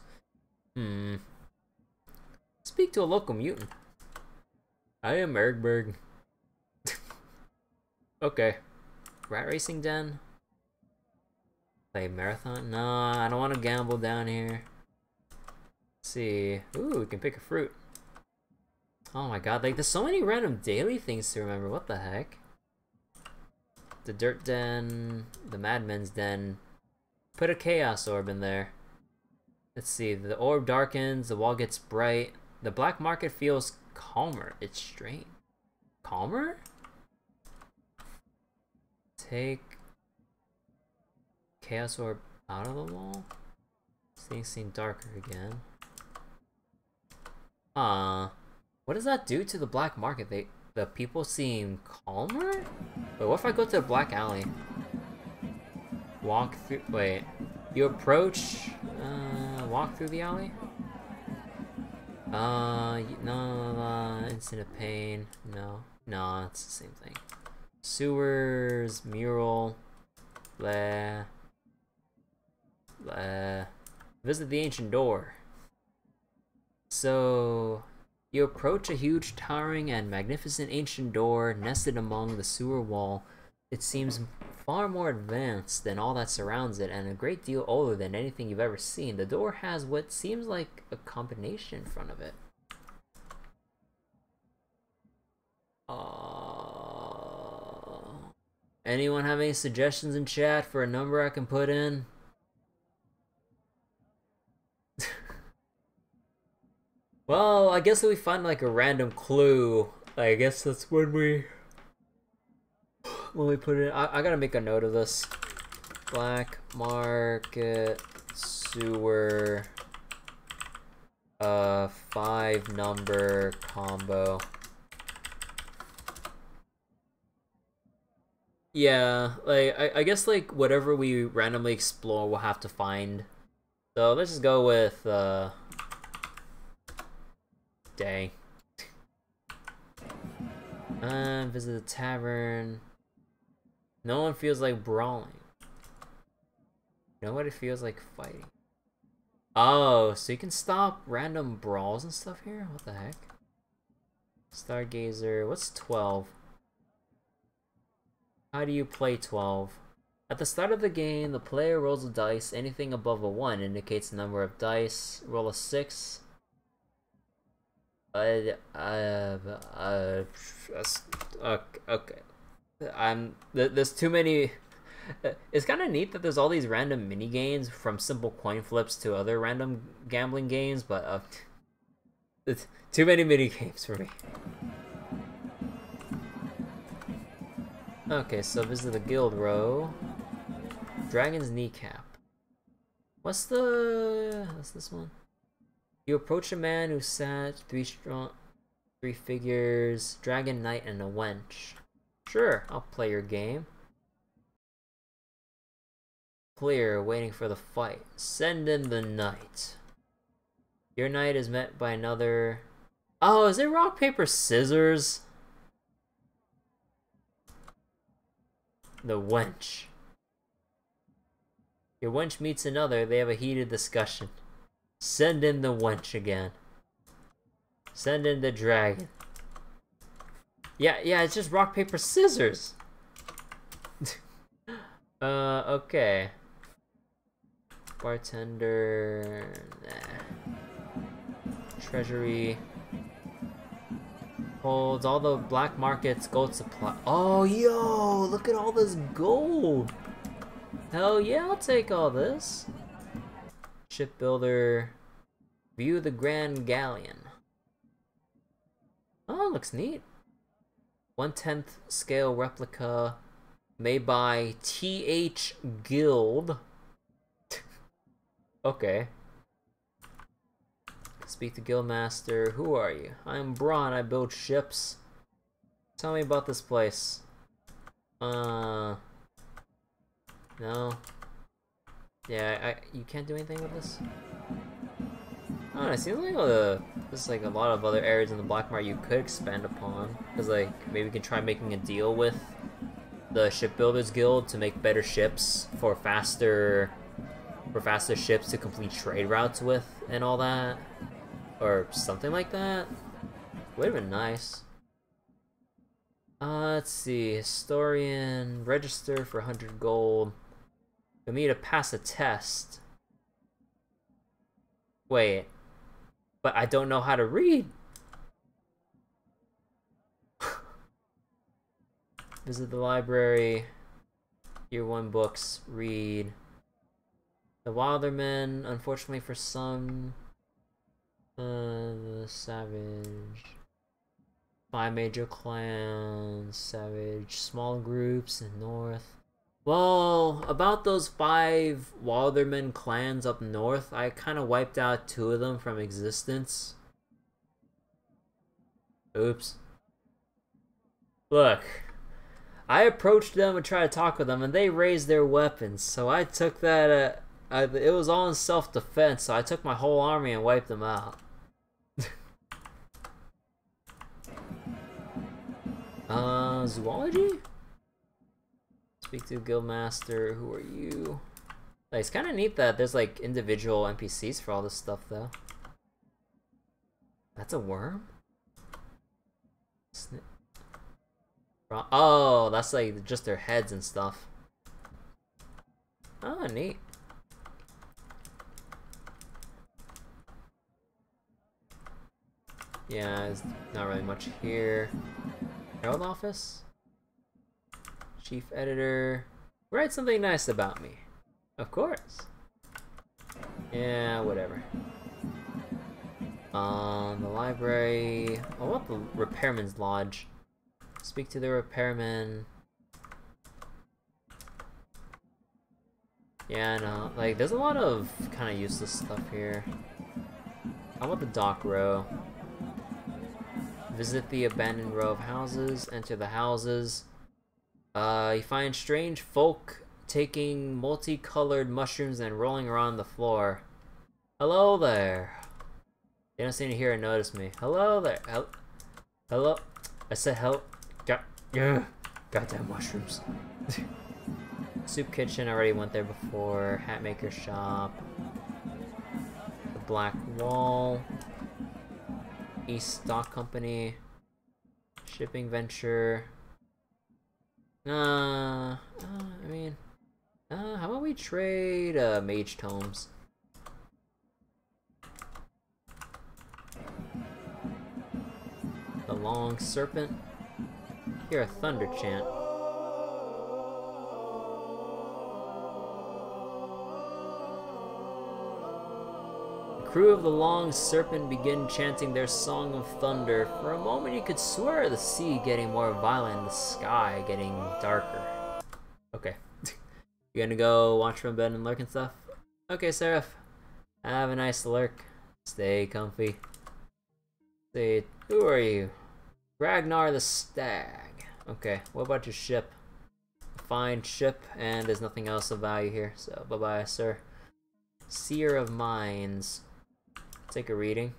Hmm. Speak to a local mutant. I am Ergberg. [LAUGHS] okay. Rat Racing Den? Play marathon? No, I don't want to gamble down here. Let's see. Ooh, we can pick a fruit. Oh my god, like there's so many random daily things to remember. What the heck? The Dirt Den, the Madman's Den. Put a Chaos Orb in there. Let's see, the orb darkens, the wall gets bright. The black market feels calmer. It's strange. Calmer? Take Chaos Orb out of the wall? Things seem darker again. Uh, what does that do to the black market? They the people seem calmer? Wait, what if I go to the black alley? Walk through wait. You approach uh walk through the alley? Uh no, no, instant of pain. No. No, it's the same thing. Sewers, mural, blah. Blah. Visit the ancient door. So, you approach a huge, towering, and magnificent ancient door nested among the sewer wall. It seems far more advanced than all that surrounds it, and a great deal older than anything you've ever seen. The door has what seems like a combination in front of it. Uh, anyone have any suggestions in chat for a number I can put in? [LAUGHS] well, I guess if we find like a random clue, I guess that's when we when we put it. I, I gotta make a note of this. Black market sewer uh five number combo. Yeah, like I, I guess like whatever we randomly explore we'll have to find. So let's just go with uh day. Uh visit the tavern. No one feels like brawling. Nobody feels like fighting. Oh, so you can stop random brawls and stuff here? What the heck? Stargazer, what's 12? How do you play 12? At the start of the game, the player rolls a dice. Anything above a 1 indicates the number of dice. Roll a 6. Uh, uh, uh, uh, okay. I'm, there's too many... [LAUGHS] It's kind of neat that there's all these random mini games from simple coin flips to other random gambling games, but uh, it's too many mini games for me. Okay, so visit the guild row. Dragon's kneecap. What's the... What's this one? You approach a man who sat three strong... Three figures, dragon knight, and a wench. Sure, I'll play your game. Clear, waiting for the fight. Send in the knight. Your knight is met by another... Oh, is it rock, paper, scissors? The wench. Your wench meets another, they have a heated discussion. Send in the wench again. Send in the dragon. Yeah, yeah, it's just rock, paper, scissors. [LAUGHS] uh, okay. Bartender. Nah. Treasury holds all the black market's gold supply. Oh, yo, look at all this gold. Hell yeah, I'll take all this. Shipbuilder, view the Grand Galleon. Oh, looks neat. One-tenth scale replica made by TH Guild. [LAUGHS] okay. Speak to Guildmaster. Who are you? I am Braun. I build ships. Tell me about this place. Uh... No. Yeah, I, you can't do anything with this? I don't know, it seems like uh, there's like a lot of other areas in the black market you could expand upon. Because like, maybe we can try making a deal with the Shipbuilders Guild to make better ships for faster for faster ships to complete trade routes with and all that. Or something like that. Would have been nice. Uh, let's see. Historian, register for 100 gold. We need to pass a test. Wait but I don't know how to read. [LAUGHS] Visit the library, year one books, read. The Wildermen, unfortunately for some, uh, Savage. Five major clans, Savage, small groups in North. Well, about those five Wilderman clans up north, I kind of wiped out two of them from existence. Oops. Look, I approached them and tried to talk with them, and they raised their weapons. So I took that. Uh, I, it was all in self-defense. So I took my whole army and wiped them out. [LAUGHS] uh, zoology. Speak to Guildmaster. Who are you? Like, it's kind of neat that there's like individual NPCs for all this stuff, though. That's a worm. Oh, that's like just their heads and stuff. Oh, neat. Yeah, there's not really much here. Herald office? Chief editor. Write something nice about me. Of course. Yeah, whatever. Um, the library. I want the repairman's lodge. Speak to the repairman. Yeah, no, like, there's a lot of kind of useless stuff here. How about the dock row? Visit the abandoned row of houses, enter the houses. Uh, you find strange folk taking multicolored mushrooms and rolling around the floor. Hello there. They don't seem to hear or notice me. Hello there. Hel hello. I said hello. God Yeah. Goddamn mushrooms. [LAUGHS] Soup kitchen, already went there before. Hat maker shop. The Black Wall. East Stock Company. Shipping venture. Uh, I mean, uh, how about we trade uh, mage tomes? The long serpent. Hear a thunder chant. Crew of the Long Serpent begin chanting their song of thunder. For a moment you could swear the sea getting more violent, the sky getting darker. Okay. [LAUGHS] you gonna go watch from bed and lurk and stuff? Okay, Seraph. Have a nice lurk. Stay comfy. Say, who are you? Ragnar the Stag. Okay, what about your ship? Fine ship, and there's nothing else of value here, so bye-bye, sir. Seer of Mines. Take a reading.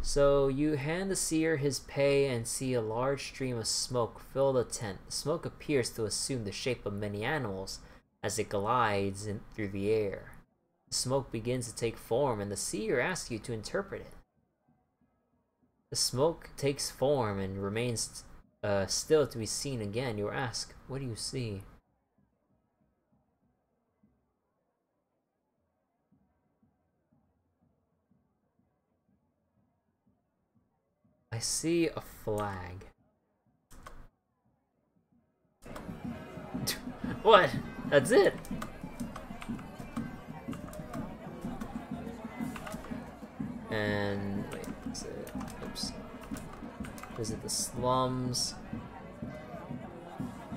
So, you hand the seer his pay and see a large stream of smoke fill the tent. The smoke appears to assume the shape of many animals as it glides in through the air. The smoke begins to take form, and the seer asks you to interpret it. The smoke takes form and remains uh, still to be seen again, you ask, what do you see? I see a flag. [LAUGHS] what? That's it? And wait, is it? oops. Visit the slums.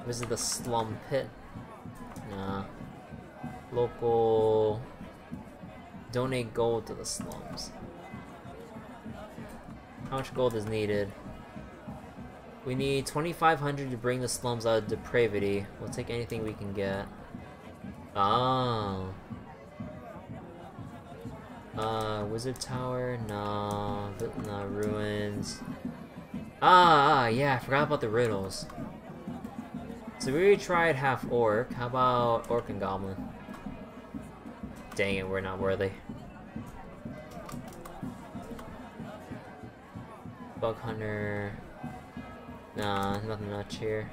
Visit the slum pit. Nah. Local... Donate gold to the slums. How much gold is needed? We need 2,500 to bring the slums out of depravity. We'll take anything we can get. Oh. Uh, Wizard Tower? No. No, Ruins. Ah, ah, yeah, I forgot about the riddles. So we tried half orc. How about orc and goblin? Dang it, we're not worthy. Bug hunter. Nah, nothing much here.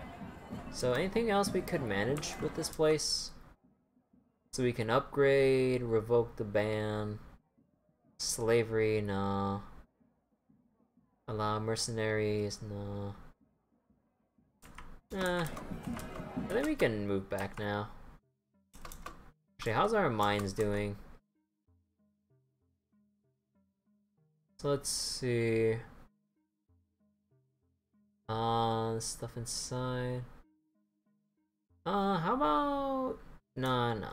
So anything else we could manage with this place? So we can upgrade, revoke the ban. Slavery, nah. Allow mercenaries, nah. Eh. I think we can move back now. Actually, how's our mines doing? So let's see. Uh, stuff inside. Uh, how about... Nah, nah.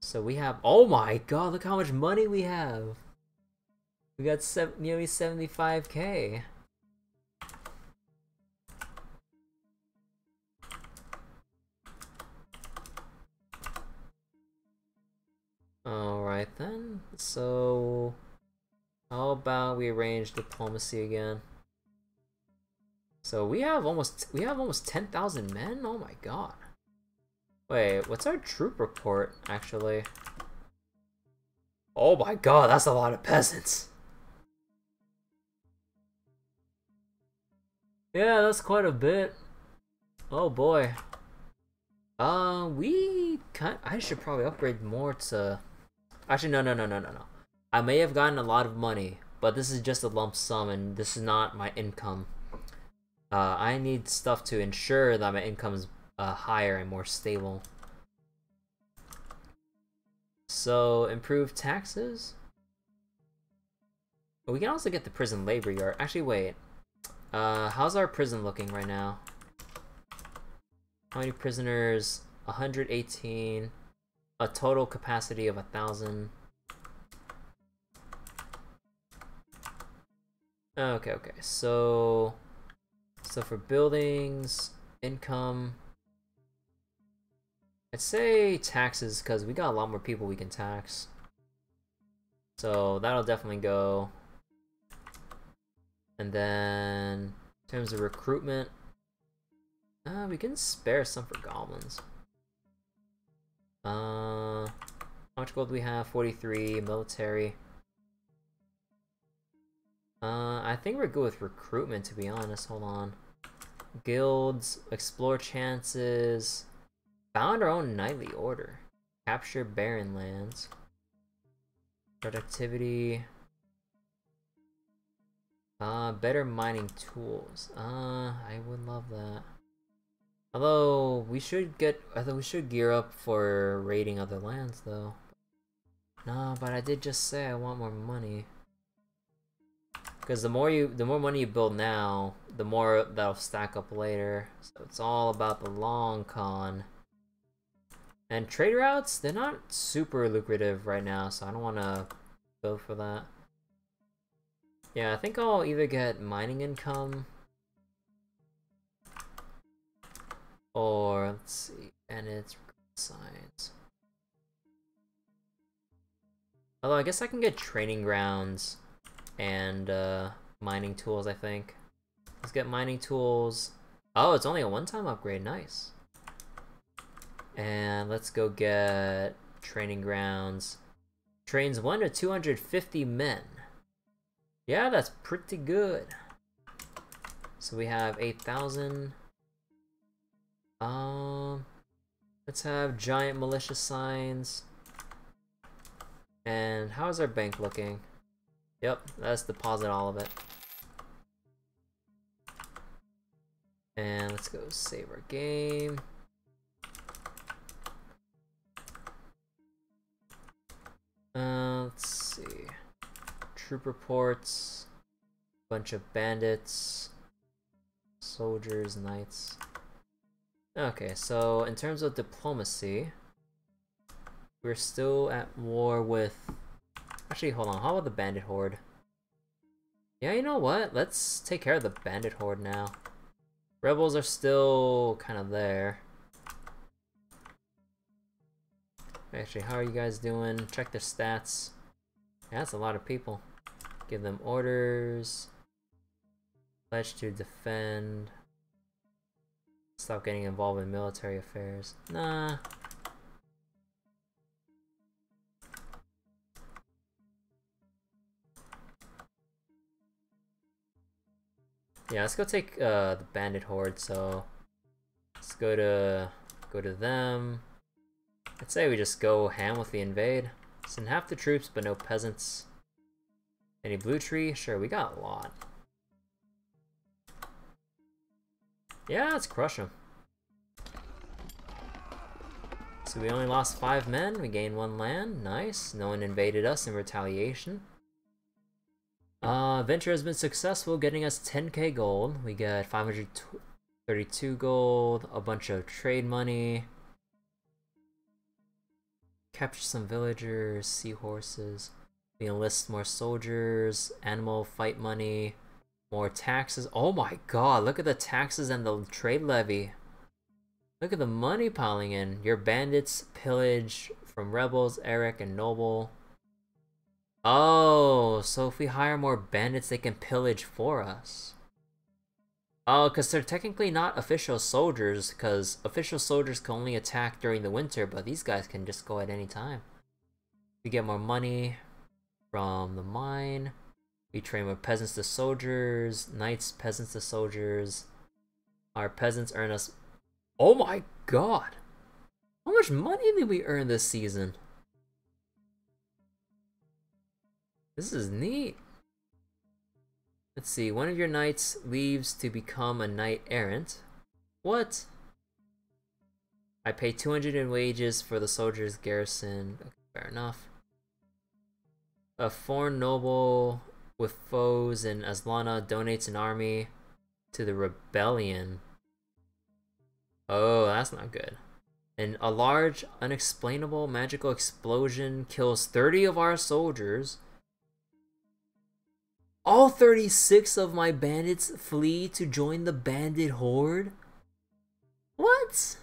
So we have... Oh my god, look how much money we have! We got seven, nearly 75k. Alright then, so... How about we arrange diplomacy again? So we have almost we have almost 10,000 men? Oh my god. Wait, what's our troop report actually? Oh my god, that's a lot of peasants. Yeah, that's quite a bit. Oh boy. Uh, we kind I should probably upgrade more to Actually, no, no, no, no, no, no. I may have gotten a lot of money, but this is just a lump sum and this is not my income. Uh, I need stuff to ensure that my income is uh, higher and more stable. So, improve taxes? we can also get the prison labor yard. Actually, wait. Uh, how's our prison looking right now? How many prisoners? 118. A total capacity of a 1,000. Okay, okay. So... So for buildings, income, I'd say taxes because we got a lot more people we can tax. So that'll definitely go. And then in terms of recruitment, uh, we can spare some for goblins. Uh, how much gold do we have? 43, military. Uh, I think we're good with recruitment, to be honest. Hold on. Guilds, explore chances, found our own knightly order, capture barren lands, productivity, uh, better mining tools. Uh, I would love that. Although we should get, I although we should gear up for raiding other lands though. No, but I did just say I want more money. Because the more you, the more money you build now, the more that'll stack up later. So it's all about the long con. And trade routes, they're not super lucrative right now, so I don't want to go for that. Yeah, I think I'll either get mining income or let's see, and it's signs. Although I guess I can get training grounds and uh, mining tools, I think. Let's get mining tools. Oh, it's only a one-time upgrade. Nice. And let's go get training grounds. Trains 1 to 250 men. Yeah, that's pretty good. So we have 8,000. Um, let's have giant militia signs. And how is our bank looking? Yep, let's deposit all of it. And let's go save our game. Uh, let's see. Troop reports. Bunch of bandits. Soldiers, knights. Okay, so in terms of diplomacy, we're still at war with Actually, hold on. How about the bandit horde? Yeah, you know what? Let's take care of the bandit horde now. Rebels are still kind of there. Actually, how are you guys doing? Check their stats. Yeah, that's a lot of people. Give them orders. Pledge to defend. Stop getting involved in military affairs. Nah, Yeah, let's go take uh, the bandit horde. So let's go to go to them. I'd say we just go ham with the invade. Send half the troops, but no peasants. Any blue tree? Sure, we got a lot. Yeah, let's crush them. So we only lost five men, we gained one land, nice. No one invaded us in retaliation. Uh, Venture has been successful, getting us 10k gold. We get 532 gold, a bunch of trade money. Capture some villagers, seahorses. We enlist more soldiers, animal fight money, more taxes. Oh my god, look at the taxes and the trade levy. Look at the money piling in. Your bandits pillage from rebels, Eric and Noble. Oh, so if we hire more bandits, they can pillage for us. Oh, because they're technically not official soldiers, because official soldiers can only attack during the winter, but these guys can just go at any time. We get more money from the mine. We train more peasants to soldiers, knights, peasants to soldiers. Our peasants earn us Oh my god! How much money did we earn this season? This is neat. Let's see, one of your knights leaves to become a knight errant. What? I pay 200 in wages for the soldier's garrison. Okay, fair enough. A foreign noble with foes in Aslona donates an army to the rebellion. Oh, that's not good. And a large, unexplainable magical explosion kills 30 of our soldiers. All 36 of my bandits flee to join the bandit horde? What?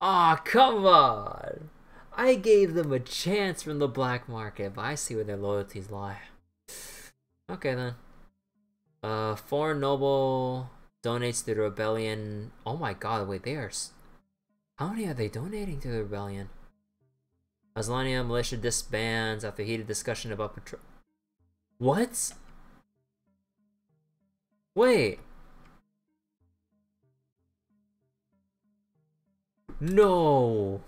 Aw, oh, come on! I gave them a chance from the black market, but I see where their loyalties lie. Okay then. Uh, foreign noble donates to the rebellion. Oh my god, wait, they are... How many are they donating to the rebellion? Aslania militia disbands after heated discussion about patrol... What? Wait. No.